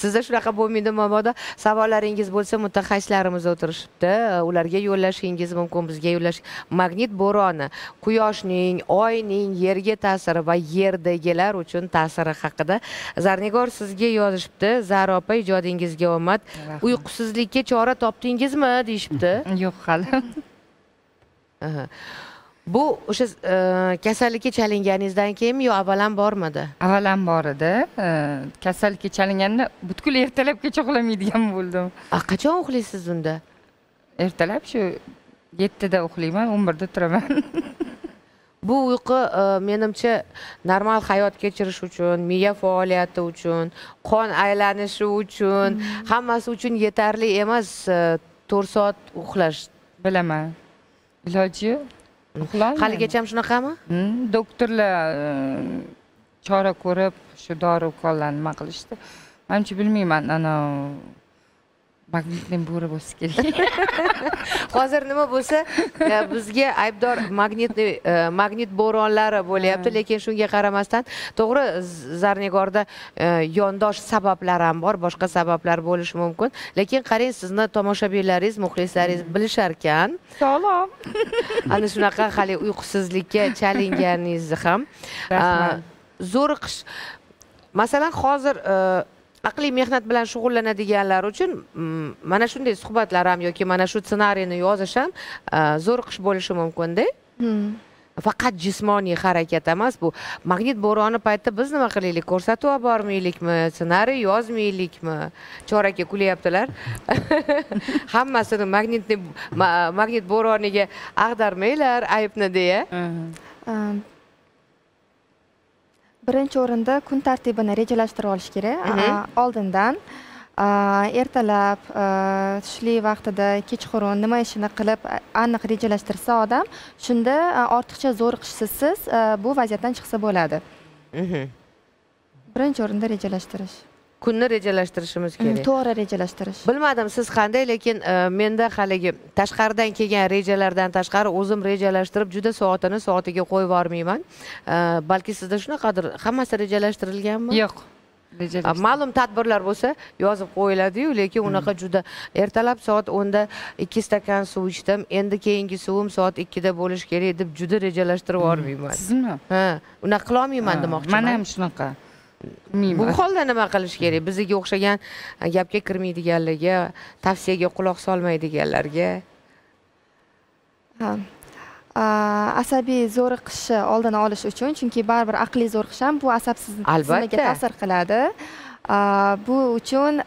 sizda shunaqa bo'lmaydimi mabodo savollaringiz bo'lsa mutaxassislarimiz o'tirishibdi. Ularga yo'llashingiz mumkin bizga yo'llash. Magnit bo'roni quyoshning oyning yerga ta'siri va yerdagilar uchun ta'siri haqida zarnigor sizga yozishibdi. Zara opa ijodingizga omad. Uyqusizlikka chora topdingizmi deyishibdi. <laughs> Yo'q hali. Aha. Bu o'sha e, kasallikka chalinganingizdan keyinmi yo avvalam bormidi avvalam bor edi. E, kasallikka chalinganda butkul ertalabgacha uxlamaydigan <laughs> bo'ldim. A qachon uxlaysiz unda? Ertalab shu yettida uxlayman o'n birda turaman. <laughs> Bu uyqu e, menimcha normal hayot kechirish uchun miya faoliyati uchun qon aylanishi uchun hammasi uchun yetarli emas to'rt soat uxlash. Bilaman. Iloji yo'q uxlolmayman. haligacha ham shunaqami Hmm, doktorlar e, chora ko'rib shu dori ukollarni nima qilishdi manimcha bilmayman ana magnitli bo'ri bo'lsa kerak. <laughs> Hozir nima bo'lsa e, bizga aybdor magnitni e, magnit bo'ronlari bo'lyapti lekin shunga qaramasdan to'g'ri zarnigorda e, yondosh sabablar ham bor boshqa sabablar bo'lishi mumkin. Lekin qarang sizni tomoshabinlaringiz muxlislaringiz bilisharkan. Sog'lom. <laughs> Ana shunaqa hali uyqusizlikka chalinganingizni ham. Zo'riqish masalan hozir aqliy mehnat bilan shug'ullanadiganlar uchun mm, mana shunday suhbatlar ham yoki mana shu ssenariyni yozish ham a, zo'riqish bo'lishi mumkinda. Hmm. faqat jismoniy harakat emas bu. Magnit bo'roni payti biz nima qilaylik? Ko'rsatuv olib bormaylikmi ssenariy yozmaylikmi? Chorakka kulyaptilar. <laughs> Hammasini magnitni ma- magnit bo'roniga ag'darmanglar aybni deya birinchi o'rinda kun tartibini rejalashtirib olish kerak Mhm. Oldindan ertalab tushlik vaqtida kechqurun nima ishini qilib aniq rejalashtirsa odam shunda ortiqcha zo'riqishsiz bu vaziyatdan chiqsa bo'ladi Mhm. birinchi o'rinda rejalashtirish kunni rejalashtirishimiz kerak. to'g'ri rejalashtirish. Bilmadim siz qanday lekin e, menda haligi tashqaridan kelgan rejalardan tashqari o'zim rejalashtirib juda soatini soatiga qo'yib yubormayman. E, balki sizda shunaqadir hammasi rejalashtirilganmi? Yo'q ma'lum tadbirlar bo'lsa yozib qo'yiladiyu lekin unaqa juda ertalab soat o'nda ikki stakan suv ichdim endi keyingi suvim soat ikkida bo'lishi kerak deb juda rejalashtirib yubormayman. Sizmi ha unaqa qilolmayman demoqchiman. mana ham shunaqa bu holda nima qilish kerak? Bizga o'xshagan gapga kirmaydiganlarga tavsiyaga quloq solmaydiganlarga. Asabiy zo'riqishni oldini olish uchun chunki baribir aqliy zo'riqish ham bu asab siz- Albatta. tizimiga ta'sir qiladi bu uchun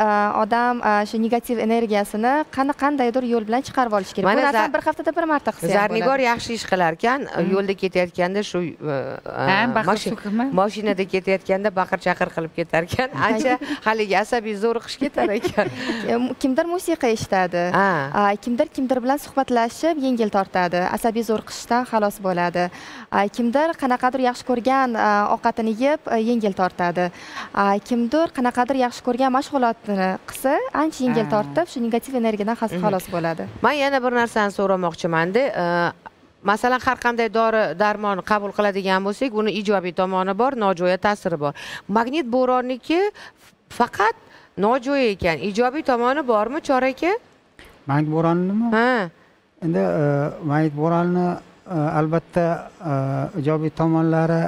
odam a, shu negativ energiyasini qani qandaydir yo'l bilan chiqarib olishi kerak. Mana bu narsani bir haftada bir marta qilsa zarnigor yaxshi ish qilarkan yo'lda ketayotganda shu mashi- so'kima mashinada ketayotganda baqir chaqir qilib ketarkan. Ancha haligi asabiy zo'riqish ketar ekan. <laughs> Kim- kimdir musiqa eshitadi. Kimdir kimdir bilan suhbatlashib yengil tortadi. Asabiy zo'riqishdan xalos bo'ladi. Kimdir qanaqadir yaxshi ko'rgan ovqatini yeb a, yengil tortadi. Kimdir qanaqadir yaxshi ko'rgan mashg'ulotini qilsa ancha yengil Ah. tortib shu negativ energiyadan xas- Mhm. xalos bo'ladi. Man yana bir narsani so'ramoqchimanda e, masalan har qanday dori darmon qabul qiladigan bo'lsak uni ijobiy tomoni bor nojo'ya ta'siri bor. Magnit bo'ronniki faqat nojo'ya ekan ijobiy tomoni bormi chor aka magnit bo'ronimi ha. Endi e, magnit bo'roni e, albatta ijobiy tomonlari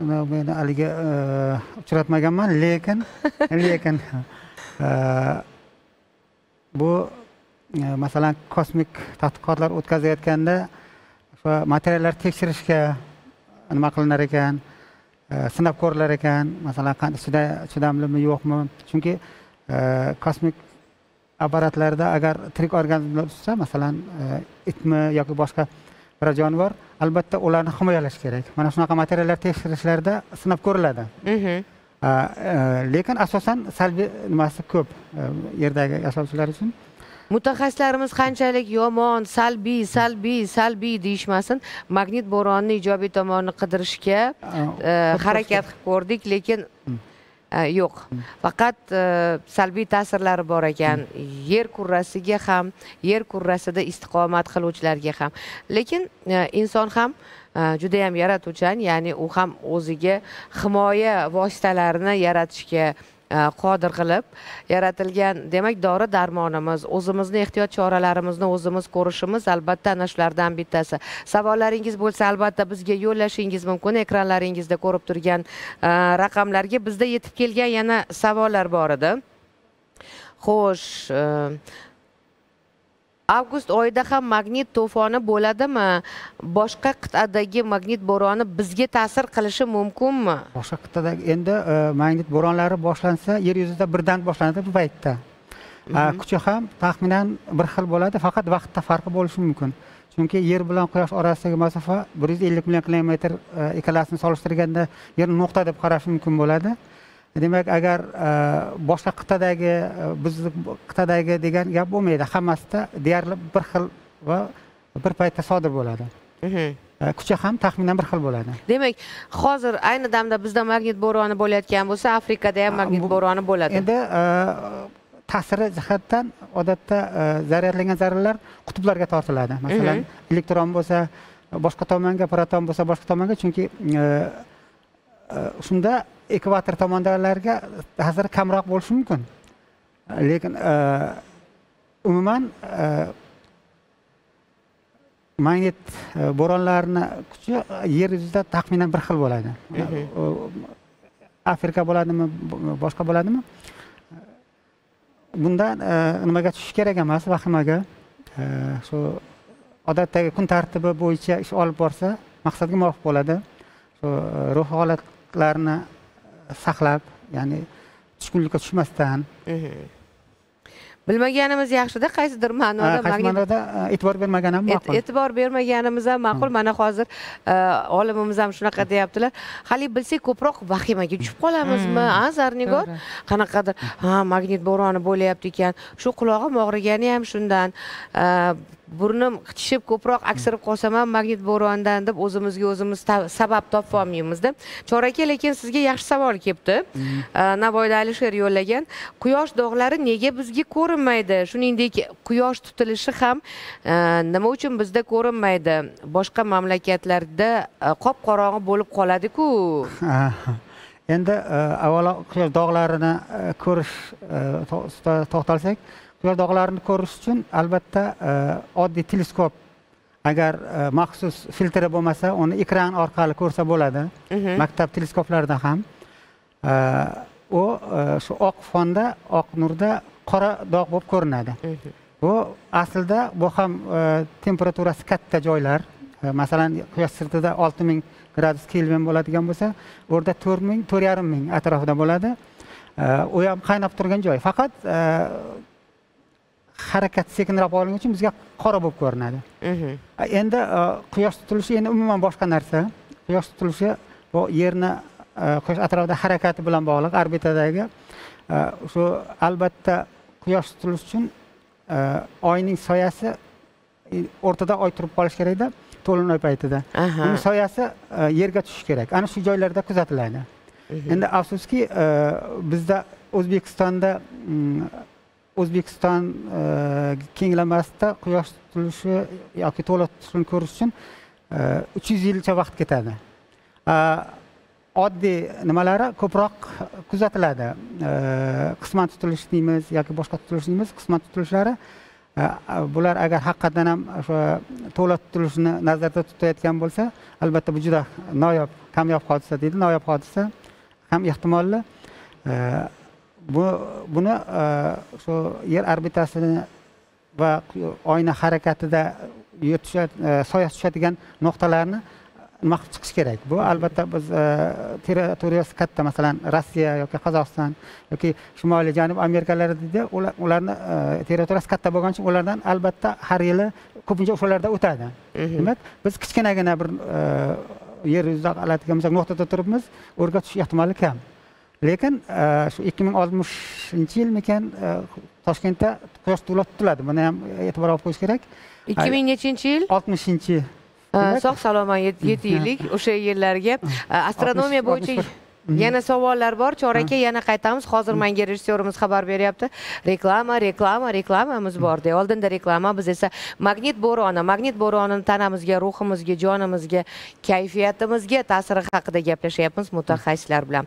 men haligi e, uchratmaganman lekin <laughs> lekin e, bu e, masalan kosmik tadqiqotlar o'tkazayotganda o'sha materiallar tekshirishga nima qilinar ekan sinab ko'rilar ekan masalan chidamlimi yo'qmi? Chunki kosmik apparatlarda agar tirik organizmlar tushsa masalan itmi yoki boshqa jonivor albatta ularni himoyalash kerak. Mana shunaqa materiallar tekshirishlarda sinab ko'riladi. Mhm. E, lekin asosan salbiy nimasi ko'p e, yerdagi yashovchilar uchun. Mutaxassislarimiz qanchalik yomon salbiy salbiy salbiy deyishmasin magnit bo'ronini ijobiy tomonini qidirishga e, harakat qilib ko'rdik lekin e, Э, yo'q. Faqat э, salbiy ta'sirlari bor ekan. Yer kurrasiga ham yer kurrasida istiqomat qiluvchilarga ham. Lekin e, inson ham juda judayam yaratuvchan ya'ni u ham o'ziga himoya vositalarini yaratishga E, qodir qilib yaratilgan. Demak dori darmonimiz o'zimizni ehtiyot choralarimizni o'zimiz ko'rishimiz albatta ana shulardan bittasi. Savollaringiz bo'lsa albatta bizga yo'llashingiz mumkin. Ekranlaringizda ko'rib turgan e, raqamlarga bizda yetib kelgan yana savollar bor edi. Xo'sh e, avgust oyida ham magnit to'foni bo'ladimi? Boshqa qit'adagi magnit bo'roni bizga ta'sir qilishi mumkinmi? Boshqa qit'adagi endi e, magnit bo'ronlari boshlansa yer yuzida birdan boshlanadi bu paytda. A, kuchi ham taxminan bir xil bo'ladi faqat vaqtda farqi bo'lishi mumkin. Chunki yer bilan quyosh orasidagi masofa bir yuz ellik million kilometr e, ikkalasini solishtirganda yer nuqta deb qarash mumkin bo'ladi demak agar e, boshqa qit'adagi e, bizni qit'adagi degan gap bo'lmaydi. Hammasida deyarli bir xil va bir paytda sodir bo'ladi. E, kuchi ham taxminan bir xil bo'ladi. Demak hozir ayni damda bizda magnit bo'roni bo'layotgan bo'lsa afrikada ham magnit bo'roni bo'ladi. endi ta'siri jihatdan odatda zaryadlangan zarralar qutblarga tortiladi. Masalan elektron bo'lsa boshqa tomonga proton bo'lsa boshqa tomonga chunki e, shunda ekvator tomondagilarga ta'siri kamroq bo'lishi mumkin lekin umuman magnit bo'ronlarini kuchi yer yuzida taxminan bir xil bo'ladi afrika bo'ladimi bo- boshqa bo'ladimi bundan e, nimaga tushish kerak emas vahimaga shu odatdagi kun tartibi bo'yicha ish olib borsa maqsadga muvofiq bo'ladi shu ruh holatlarini saqlab ya'ni tushkunlikka tushmasdan. Mhm. bilmaganimiz yaxshida qaysidir ma'noda qaysi ma'noda e, e'tibor bermagan ham ma'qul e'tibor bermaganimiz ham ma'qul. Mana hozir e, olimimiz ham shunaqa deyaptilar. Hali bilsak ko'proq vahimaga tushib qolamizmi? A zarnigor? Qanaqadir ha magnit bo'roni bo'lyapti ekan. Shu qulog'im og'rigani ham shundan. E, burnim qitishib ko'proq aksirib qolsam ham magnit bo'ronidan deb o'zimizga o'zimiz sabab topolmaymizda chor aka lekin sizga yaxshi savol kelibdi. E, navoiyda alisher yo'llagan quyosh dog'lari nega bizga ko'rinmaydi? Shuningdek quyosh tutilishi ham nima uchun bizda ko'rinmaydi? Boshqa mamlakatlarda qop qorong'i bo'lib qoladiku. <laughs> Endi avvalo quyosh dog'larini ko'rish e, to- dog'larini ko'rish uchun albatta e, oddiy teleskop agar e, maxsus filtri bo'lmasa uni ekran orqali ko'rsa bo'ladi. Mhm. maktab teleskoplarida ham. E, u shu oq fonda oq nurda qora dog' bo'lib ko'rinadi. Mhm. bu aslida bu ham temperaturasi katta joylar. Masalan quyosh sirtida olti ming gradus kelvin bo'ladigan bo'lsa u yerda to'rt ming to'rt yarim ming atrofida bo'ladi. U ham qaynab turgan joy. Faqat harakat sekinroq bo'lgani uchun bizga qora bo'lib ko'rinadi. Mhm. endi quyosh tutilishi endi umuman boshqa narsa. Quyosh tutilishi bu yerni quyosh atrofida harakati bilan bog'liq orbitadagi shu albatta quyosh tutilishi uchun oyning soyasi o'rtada oy turib qolishi kerakda to'lin oy paytida. Uni soyasi yerga tushishi kerak. Ana shu joylarda kuzatiladi. Endi afsuski bizda o'zbekistonda mm, o'zbekiston e, kenglamasida quyosh tutilishi yoki to'liq tutilishini ko'rish uchun e, uch yuz yilcha vaqt ketadi. E, oddiy nimalari ko'proq kuzatiladi. Qisman tutilish deymiz yoki boshqa tutilish deymiz. Qisman tutilishlari bular agar haqiqatdan ham o'sha to'la tutilishni nazarda tutayotgan bo'lsa albatta bu juda noyob kamyob hodisa deydi. Noyob hodisa ham ehtimolli. Bu buni e, shu yer orbitasini va oyna harakatida e, soya tushadigan nuqtalarni nima qilib chiqish kerak. Bu albatta biz e, territoriyasi katta masalan rossiya yoki qozog'iston yoki shimoliy janubiy amerikalar deydi ular ularni territoriyasi katta bo'lgani uchun ulardan albatta har yili ko'pincha o'shalarda o'tadi. Demak biz kichkinagina bir yer yuzida oladigan bo'lsak nuqtada turibmiz o'rga tushish ehtimoli kam lekin e, shu ikki ming oltmishinchi yilmikan e, toshkentda quyosh tutiladi buni ham e'tibor olib qo'yish kerak. Ikki ming nechinchi yil? Oltmishinchi sog' salomat yet- yetaylik o'sha yillarga. Astronomiya bo'yicha bir. yana savollar bor. Chorakka yana qaytamiz. Hozir menga rejissyorimiz xabar beryapti. Reklama reklama reklamamiz bor deya oldinda reklama biz esa magnit bo'roni magnit bo'ronini tanamizga ruhimizga jonimizga kayfiyatimizga ta'siri haqida gaplashyapmiz mutaxassislar bilan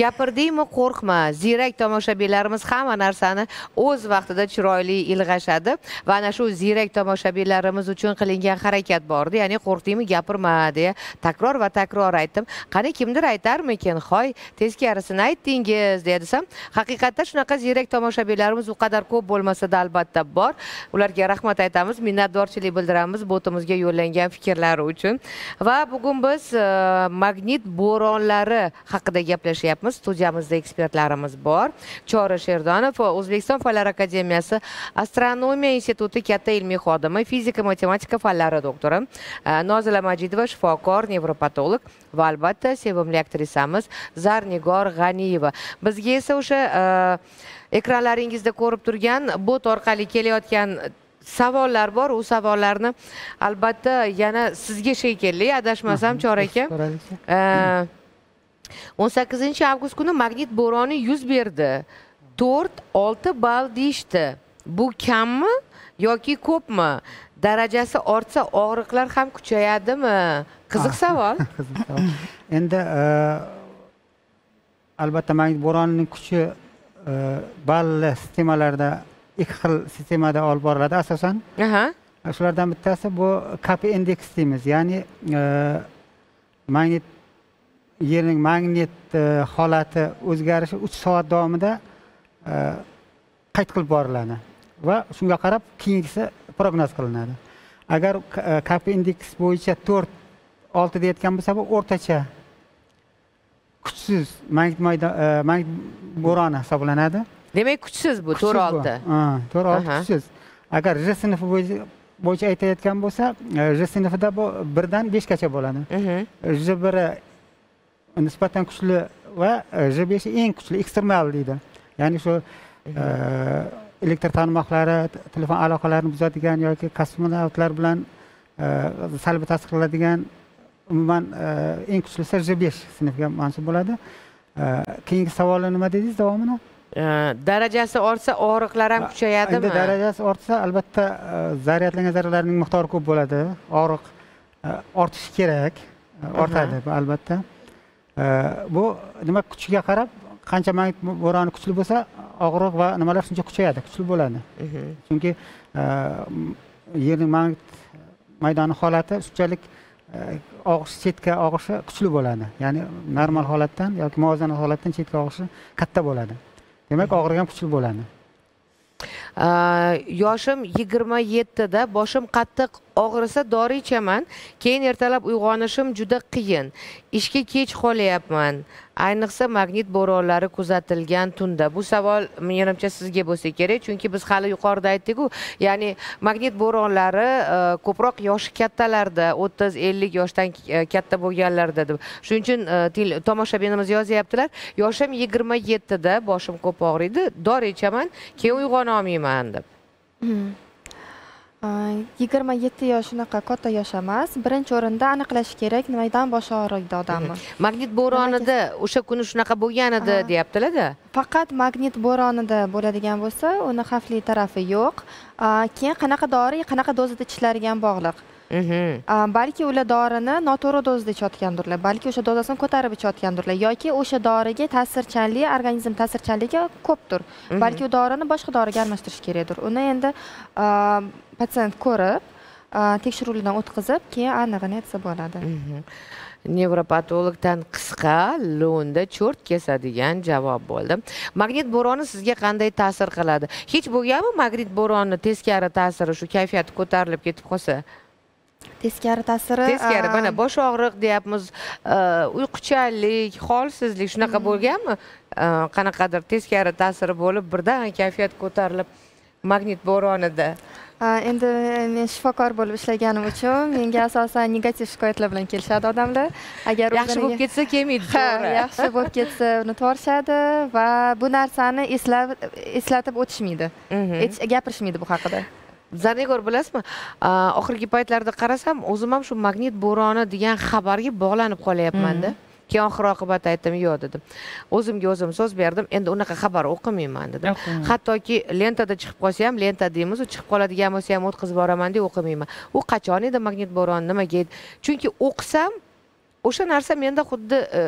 gapirdingmi qo'rqma. Ziyrak tomoshabinlarimiz hamma narsani o'z vaqtida chiroyli ilg'ashadi va ana shu ziyrak tomoshabinlarimiz uchun qilingan harakat bordi ya'ni qo'rqdingmi gapirma deya takror va takror aytdim. Qani kimdir aytarmikin hoy teskarisini aytdingiz deya desam haqiqatda shunaqa ziyrak tomoshabinlarimiz u qadar ko'p bo'lmasada albatta bor. Ularga rahmat aytamiz minnatdorchilik bildiramiz botimizga yo'llangan fikrlari uchun. Va bugun biz eh, magnit bo'ronlari haqida gaplashyapmiz. Studiyamizda ekspertlarimiz bor. Chora sherdonov o'zbekiston fanlar akademiyasi astronomiya instituti katta ilmiy xodimi fizika matematika fanlari doktori e, nozila majidova shifokor nevropatolog va albatta sevimli aktrisamiz zarnigor g'aniyeva. Bizga esa o'sha e, ekranlaringizda ko'rib turgan bot orqali kelayotgan savollar bor. U savollarni albatta yana sizga shekilli. Adashmasam chor aka. O'n sakkizinchi avgust kuni magnit bo'roni yuz berdi. To'rt olti ball deyishdi. Bu kammi yoki ko'pmi? Darajasi ortsa og'riqlar ham kuchayadimi? Qiziq Ah. savol. <laughs> Endi e, albatta magnit bo'ronining kuchi e, balli sistemalarda ikki xil sistemada olib boriladi asosan. Aha. Shulardan bittasi bu kp indeks deymiz. Ya'ni e, magnit yerning magnit e, holati o'zgarishi uch soat davomida e, qayd qilib boriladi. Va shunga qarab keyingisi prognoz qilinadi. Agar kp indeks bo'yicha to'rt olti deyayotgan bo'lsa bu o'rtacha kuchsiz magnit maydon e, magnit bo'roni hisoblanadi. Demak kuchsiz bu to'rt olti. To'rt olti kuchsiz. Agar r sinfi bo'yicha- aytayotgan bo'lsa r sinfida bu birdan beshgacha bo'ladi. J biri nisbatan kuchli va j beshi eng kuchli ekstremal deydi. Ya'ni shu e, elektr tarmoqlari telefon aloqalarini buzadigan yoki kosmonavtlar bilan e, salbiy ta'sir qiladigan umuman e, eng kuchlisi j besh sinfga mansub bo'ladi. E, keyingi savolni nima dedingiz davomini? E, darajasi ortsa og'riqlar ham kuchayadimi? endi darajasi ortsa albatta e, zaryadlangan zarralarning miqdori ko'p bo'ladi. Og'riq e, ortishi kerak e, ortadi albatta. E, bu nima kuchiga qarab qancha magnit bo'roni kuchli bo'lsa og'riq va nimalar shuncha kuchayadi kuchli bo'ladi. Mhm. chunki e, yerning magnit maydoni holati shunchalik e, og'ishi chetga og'ishi kuchli bo'ladi. Ya'ni normal holatdan yoki muvozanat holatdan chetga og'ishi katta bo'ladi. Demak og'riq ham kuchli bo'ladi yoshim yigirma yettida boshim qattiq og'risa dori ichaman keyin ertalab uyg'onishim juda qiyin. Ishga kech qolyapman. Ayniqsa magnit bo'ronlari kuzatilgan tunda. Bu savol menimcha sizga bo'lsa kerak chunki biz hali yuqorida aytdik-ku ya'ni magnit bo'ronlari e, ko'proq yoshi kattalarda o'ttiz ellik yoshdan e, katta bo'lganlarda deb. Shuning uchun e, tomoshabinimiz yozyaptilar. Yoshim yigirma yettida boshim ko'p og'riydi dori ichaman keyin uyg'ona olmayman. Deb. Yigirma yetti yosh unaqa katta yosh emas birinchi o'rinda aniqlash kerak nimadan boshi og'riydi odamni <laughs> magnit bo'ronida o'sha kuni shunaqa bo'lgan edi deyaptilarda faqat magnit bo'ronida bo'ladigan bo'lsa uni xavfli tarafi yo'q. Keyin qanaqa dori qanaqa dozada ichishlariga ham bog'liq balki ular dorini noto'g'ri dozada ichayotgandirlar balki o'sha dozasini ko'tarib ichayotgandirlar yoki o'sha doriga ta'sirchanligi organizm ta'sirchanligi ko'pdir. Balki u dorini boshqa doriga almashtirish kerakdir. Uni endi patsient ko'rib tekshiruvlardan o'tkazib keyin anig'ini aytsa bo'ladi. Mhm. nevropatologdan qisqa lo'nda cho'rt kesadigan javob bo'ldi. Magnit bo'roni sizga qanday ta'sir qiladi? Hech bo'lganmi magnit bo'roni teskari ta'siri shu kayfiyat ko'tarilib ketib qolsa teskari ta'siri teskari mana bosh og'riq deyapmiz. E, uyquchanlik holsizlik shunaqa bo'lganmi? E, qanaqadir teskari ta'siri bo'lib birdan kayfiyat ko'tarilib magnit bo'ronida. A, endi men shifokor bo'lib ishlaganim uchun menga asosan negativ shikoyatlar bilan kelishadi odamlar. Agar yaxshi bo'lib ketsa kelmaydi ha to'g'ri. yaxshi bo'lib ketsa uni tvorishadi va bu narsani eslab eslatib o'tishmaydi. Mhm. Hech gapirishmaydi bu haqida zarnigor bilasizmi? Oxirgi paytlarda qarasam o'zim ham shu magnit bo'roni degan xabarga bog'lanib qolyapmanda keyin oxir oqibat aytdim yo'q dedim. O'zimga o'zim so'z berdim endi unaqa xabar o'qimayman dedim. Hattoki lentada chiqib qolsa ham lenta deymiz u chiqib qoladigan bo'lsa ham o'tkazib boraman deb o'qimayman. U qachon edi magnit bo'roni? Nimaga edi? Chunki o'qisam o'sha narsa menda xuddi e,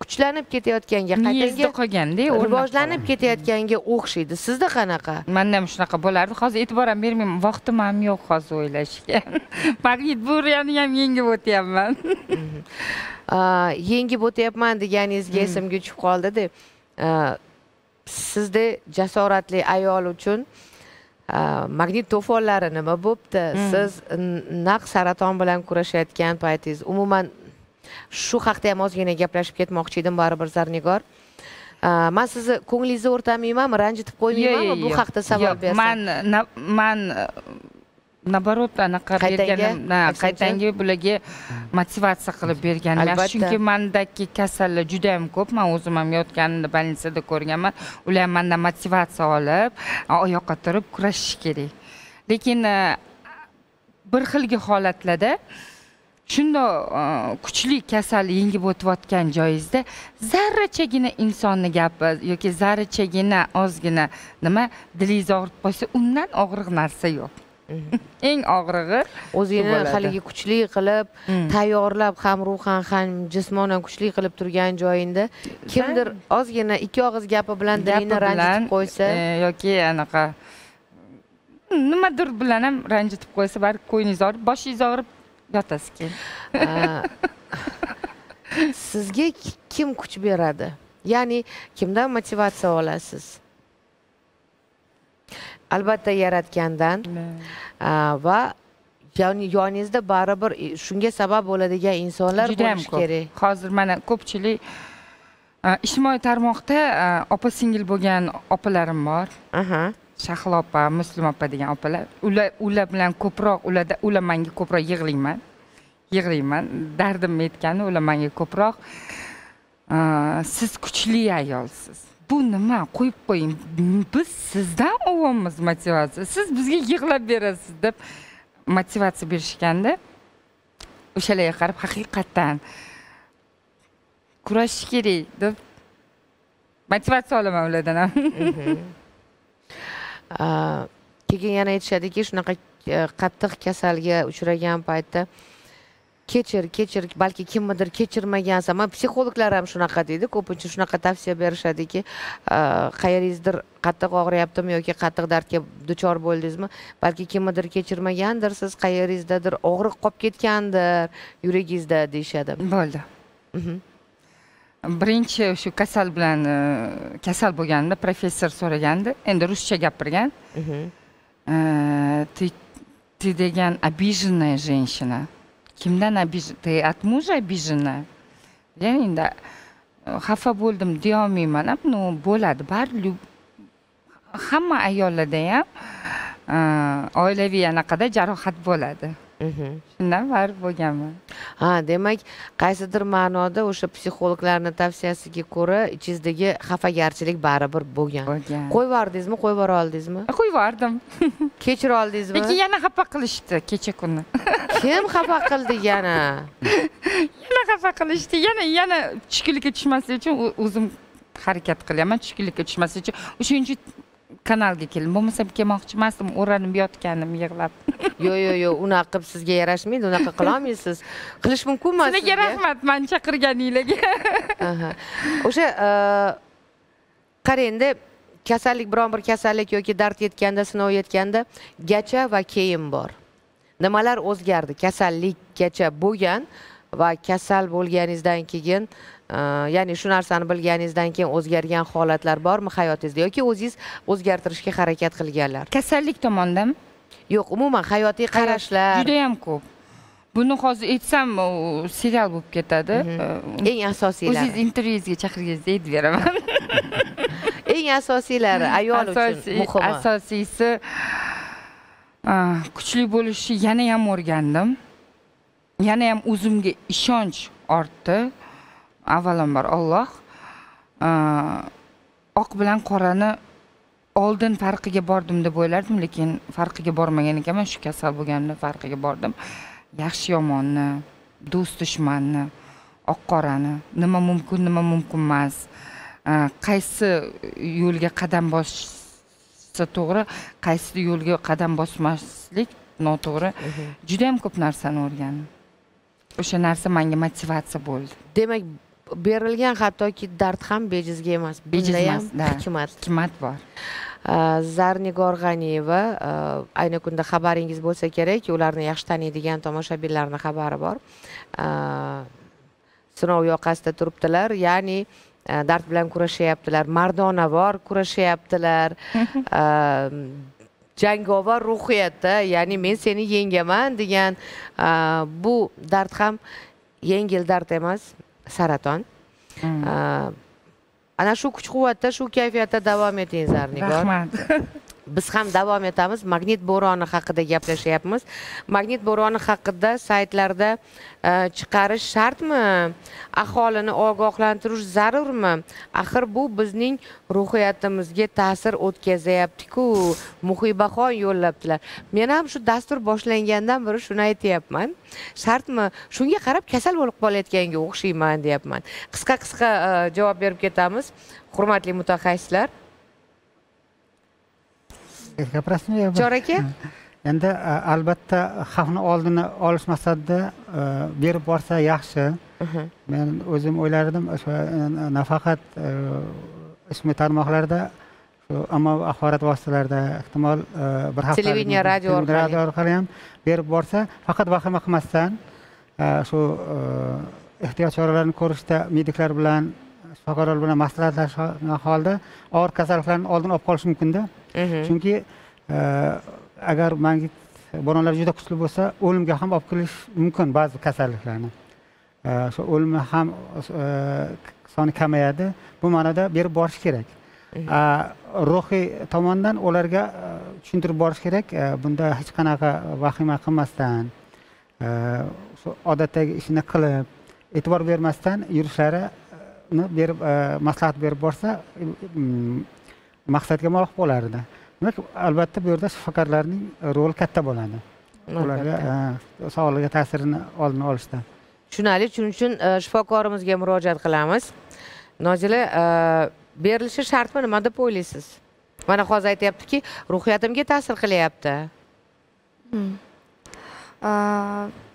kuchlanib ketayotganga qaytanga qolganda rivojlanib ketayotganga o'xshaydi. Sizda qanaqa? Manda ham shunaqa bo'lardi. Hozir e'tibor ham bermayman. Vaqtim ham yo'q hozir o'ylashga. <laughs> Magnit bo'roni ham yengib o'tyapman. <laughs> Yengib o'tyapman deganingizga esimga tushib qoldida aa, sizday jasoratli ayol uchun magnit to'fonlari nima bo'pti? Siz n- naq saraton bilan kurashayotgan paytingiz umuman shu haqda ham ozgina gaplashib ketmoqchi edim baribir zarnigor. Man sizni ko'nglingizni o'rtamaymanmi ranjitib qo'ymaymanmi bu haqda savol bersam man man наоборот anaqa Qaytanga, berganim qaytanga? bularga motivatsiya qilib berganim. Yaxshi chunki mandagi kasallar juda yam ko'p man o'zim ham yotganimda больницада ko'rganman. Ular ham mandan motivatsiya olib oyoqqa turib kurashish kerak. Lekin a, bir xilgi holatlarda shundoq a, kuchli kasal yengib o'tayotgan joyingizda zarrachagina insonni gapi yoki zarrachagina ozgina nima dilingizni og'ritib qo'ysa undan og'ir narsa yo'q <laughs> eng og'rig'i o'zingni bo'ladi. haligi kuchli qilib Mm. tayyorlab ham ruhan ham jismonan kuchli qilib turgan joyingda kimdir ozgina ikki og'iz gapi bilan dilingni ranjitib qo'ysa e, yoki anaqa nimadir bilan ham ranjitib qo'ysa baribir ko'nglingiz og'rib boshingiz og'rib yotasiz keyin sizga ki- kim kuch beradi ya'ni kimdan motivatsiya olasiz albatta yaratgandan va ya'ni yoningizda baribir shunga sabab bo'ladigan insonlar bo'lishi kerak hozir mana ko'pchilik ijtimoiy tarmoqda opa singil bo'lgan opalarim bor aha shahlo opa muslim opa degan opalar ular ular bilan ko'proq ularda ular manga ko'proq yig'layman. Yig'layman. Dardimni aytgani ular manga ko'proq. Siz kuchli ayolsiz. Bu nima? Qo'yib qo'ying. Biz sizdan olyapmiz motivatsiya. Siz bizga yig'lab berasiz deb motivatsiya berishganda o'shalarga qarab haqiqatdan kurashish kerak deb motivatsiya olaman ulardan ham. Mhm. Keyin yana aytishadiki shunaqa e, qattiq kasalga uchragan paytda kechir kechir balki kimnidir kechirmagansan man psixologlar ham shunaqa deydi ko'pincha shunaqa tavsiya berishadiki aa, qayeringizdir qattiq og'riyaptimi yoki qattiq dardga duchor bo'ldingizmi? Balki kimnidir kechirmagandirsiz qayeringizdadir og'riq qolib ketgandir yuragingizda deyishadi. Bo'ldi. Mhm. Birinchi shu kasal bilan e, kasal bo'lganimda professor so'ragandi. Endi ruscha gapirgan. Mhm. Э, ты ты degan обиженная женщина. Kimdan ты от мужа обиженная degan endi e, xafa bo'ldim deyolmayman ham ну bo'ladi baribir hamma ayollarda ham e, oilaviy anaqada jarohat bo'ladi Mhm. Shundan baribir bo'lganman ha demak qaysidir ma'noda o'sha psixologlarni tavsiyasiga ko'ra ichingizdagi xafagarchilik baribir bo'lgan. Bo'lgan. Qo'yib yubordingizmi qo'yib yubora oldingizmi? Qo'yib yubordim <laughs> kechira oldingizmi? Lekin yana xafa qilishdi kecha kuni. <laughs> Kim xafa qildi yana? <laughs> Yana xafa qilishdi. Yana yana tushkunlikka tushmaslik uchun o'zim harakat qilyapman tushkunlikka tushmaslik uchun. O'shaning uchun kanalga keldim. Bo'lmasam kelmoqchi emasdim o'ranib yotgandim yig'lab. <laughs> Yo'q yo'q yo'q unaqa qilib sizga yarashmaydi unaqa qilolmaysiz qilish mumkin emas sizlarga sizga. rahmat mani chaqirganinglarga. <laughs> O'sha e, qarang endi kasallik biron bir kasallik yoki dard yetganda sinov yetganda gacha va keyin bor. Nimalar o'zgardi? Kasallikgacha bo'lgan va kasal bo'lganingizdan keyin ya'ni shu narsani bilganingizdan keyin o'zgargan holatlar bormi hayotingizda yoki o'zingiz o'zgartirishga harakat qilganlar? Kasallik tomondan yo'q umuman hayotiy qarashlar. judayam ko'p. Buni hozir aytsam serial bo'lib ketadi. Mhm. eng asosiylari o'zingiz intervyungizga chaqirganingizda aytib beraman. <laughs> Eng asosiylari ayol uchun muhimi. asosiysi kuchli bo'lishni yana ham o'rgandim. Yana ham o'zimga ishonch ortdi avvalambor olloh Ah, oq bilan qorani oldin farqiga bordim deb o'ylardim lekin farqiga bormagan ekanman. Shu kasal bo'lganimda farqiga bordim. Yaxshi yomonni do'st dushmanni oq qorani nima mumkin nima mumkin emas Ah, qaysi yo'lga qadam bossa to'g'ri qaysi yo'lga qadam bosmaslik noto'g'ri. Juda yam ko'p narsani o'rgandim. O'sha narsa menga motivatsiya bo'ldi. Demak berilgan hattoki dard ham bejizga emas. Bejiz emas, hikmat. Hikmat bor. Zarnigor g'aniyeva ayni kunda xabaringiz bo'lsa kerak ularni yaxshi taniydigan tomoshabinlarni xabari bor. Sinov yoqasida turibdilar ya'ni dard bilan kurashyaptilar mardonavor kurashyaptilar <laughs> jangovar ruhiyatda ya'ni men seni yengaman degan bu dard ham yengil dard emas saraton. Mm. A, ana shu kuch quvvatda shu kayfiyatda davom eting zarnigor rahmat <laughs> biz ham davom etamiz. Magnit bo'roni haqida gaplashyapmiz. Magnit bo'roni haqida saytlarda e, chiqarish shartmi? Aholini ogohlantirish zarurmi? Axir bu bizning ruhiyatimizga ta'sir o'tkazyaptiku. Muhibaxon yo'llabdilar. Men ham shu dastur boshlangandan beri shuni aytyapman. Shartmi? Shunga qarab kasal bo'lib qolayotganga o'xshayman deyapman. Qisqa qisqa e, javob berib ketamiz hurmatli mutaxassislar. Gapirasizmi yo jor aka? Endi a, albatta xavfni oldini olish maqsadida a, berib borsa yaxshi. Men o'zim o'ylardim o'sha e, nafaqat e, ijtimoiy tarmoqlarda shu ommaviy axborot vositalarida ehtimol e, bir hafta Televideniya, radio orqali. radio orqali ham berib borsa faqat vahima qilmasdan e, shu e, ehtiyot choralarini ko'rishda mediklar bilan shifokorlar bilan maslahatlashgan holda og'ir kasalliklarni oldini olib qolish mumkinda. Chunki agar mangit bo'ronlar juda kuchli bo'lsa o'limga ham olib kelish mumkin ba'zi kasalliklarni shu o'limni ham soni kamayadi bu ma'noda berib borish kerak ruhiy tomondan ularga tushuntirib borish kerak bunda hech qanaqa vahima qilmasdan odatdagi ishini qilib e'tibor bermasdan yurishlarini berib maslahat berib borsa maqsadga muvofiq bo'lardi demak albatta bu yerda shifokorlarning roli katta bo'ladi. Ularga sog'lig'iga ta'sirini oldini olishda tushunarli. Shuning uchun e, shifokorimizga murojaat qilamiz. Nozila e, berilishi shartmi? Nima deb o'ylaysiz mana hozir aytyaptiki ruhiyatimga ta'sir qilyapti. А,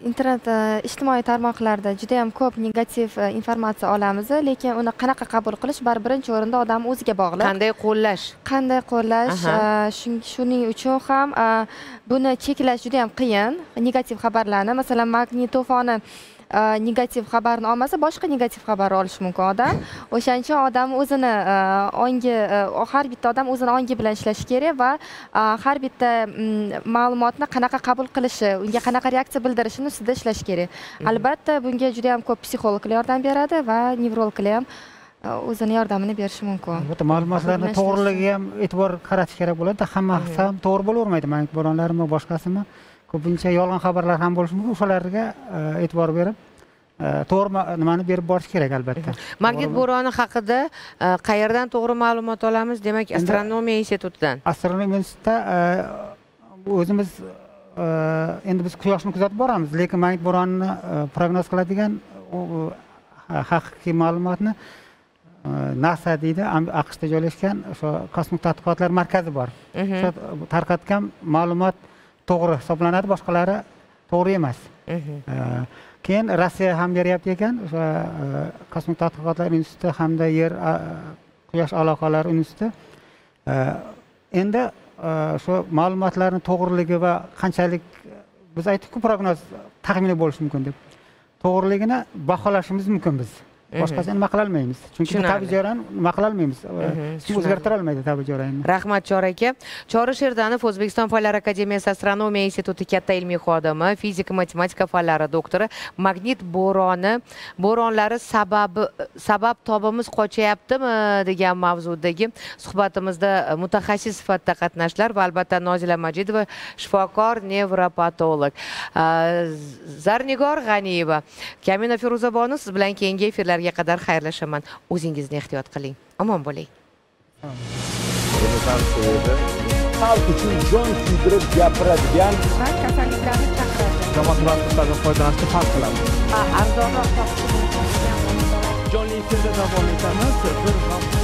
internet ijtimoiy tarmoqlarda juda yam ko'p negativ informatsiya olamiz lekin uni qanaqa qabul qilish baribir birinchi o'rinda odam o'ziga bog'liq. Qanday qo'llash? Qanday qo'llash? Shun- shuning uchun ham a, buni cheklash juda yam qiyin negativ xabarlarni. Masalan magnitofoni a, negativ xabarni olmasa boshqa negativ xabarni olishi mumkin. Odam o'shaning uchun odam o'zini a, ongi a, har bitta odam o'zini ongi bilan ishlashi kerak va a, har bitta mm, ma'lumotni qanaqa qabul qilishi unga qanaqa reaksiya bildirishini ustida ishlash kerak. Albatta bunga juda yam ko'p psixologlar yordam beradi va nevrologlar ham o'zini yordamini berishi mumkin. Albatta ma'lumotlarni to'g'riligiga ham e'tibor qaratish kerak bo'ladi. Hammasi ham to'g'ri bo'lavermaydi. Mangut bo'ronlarimi boshqasimi ko'pincha yolg'on xabarlar ham bo'lishi mumkin o'shalarga e, e'tibor berib e, to'g'ri ma- nimani berib borish kerak albatta. <laughs> Magnit bo'roni haqida e, qayerdan to'g'ri ma'lumot olamiz? Demak astronomiya institutidan. astronomiya institutida o'zimiz endi biz quyoshni kuzatib boramiz. Lekin magnit bo'ronini prognoz qiladigan haqiqiy ma'lumotni nasa deydi aqshda joylashgan o'sha kosmik tadqiqotlar markazi bor. O'sha tarqatgan ma'lumot to'g'ri hisoblanadi boshqalari to'g'ri emas. Mhm. Keyin rossiya ham beryapti ekan o'sha e, kosmik tadqiqotlar instituti hamda yer quyosh aloqalari instituti. Endi e, shu ma'lumotlarni to'g'riligi va qanchalik biz aytdikku prognoz taxminiy bo'lishi mumkin deb. To'g'riligini baholashimiz mumkin biz boshqacha nima qilolmaymiz chunki bu Tushunarli. tabiiy jarayon nima qilolmaymiz Mhm, hech tushunarli. o'zgartira olmaydi tabiiy jarayonni rahmat chor aka. Chorish erdanov o'zbekiston fanlar akademiyasi astronomiya instituti katta ilmiy xodimi fizika matematika fanlari doktori. Magnit bo'roni bo'ronlari sababi sabab tobimiz qochyaptimi degan mavzudagi suhbatimizda e, mutaxassis sifatida qatnashdilar va albatta nozila majidova shifokor nevropatolog. Z- zarnigor g'aniyeva kamina feruzabonu siz bilan keyingi efirlarga qadar xayrlashaman. O'zingizni ehtiyot qiling. Omon bo'ling. Xalq uchun jon kuydirib gapiradigan kasalliklarni chaqiradi. Jamoat foydalanishni farq qiladi. Arzonroq jonli efirda davom etamiz. Bir hafta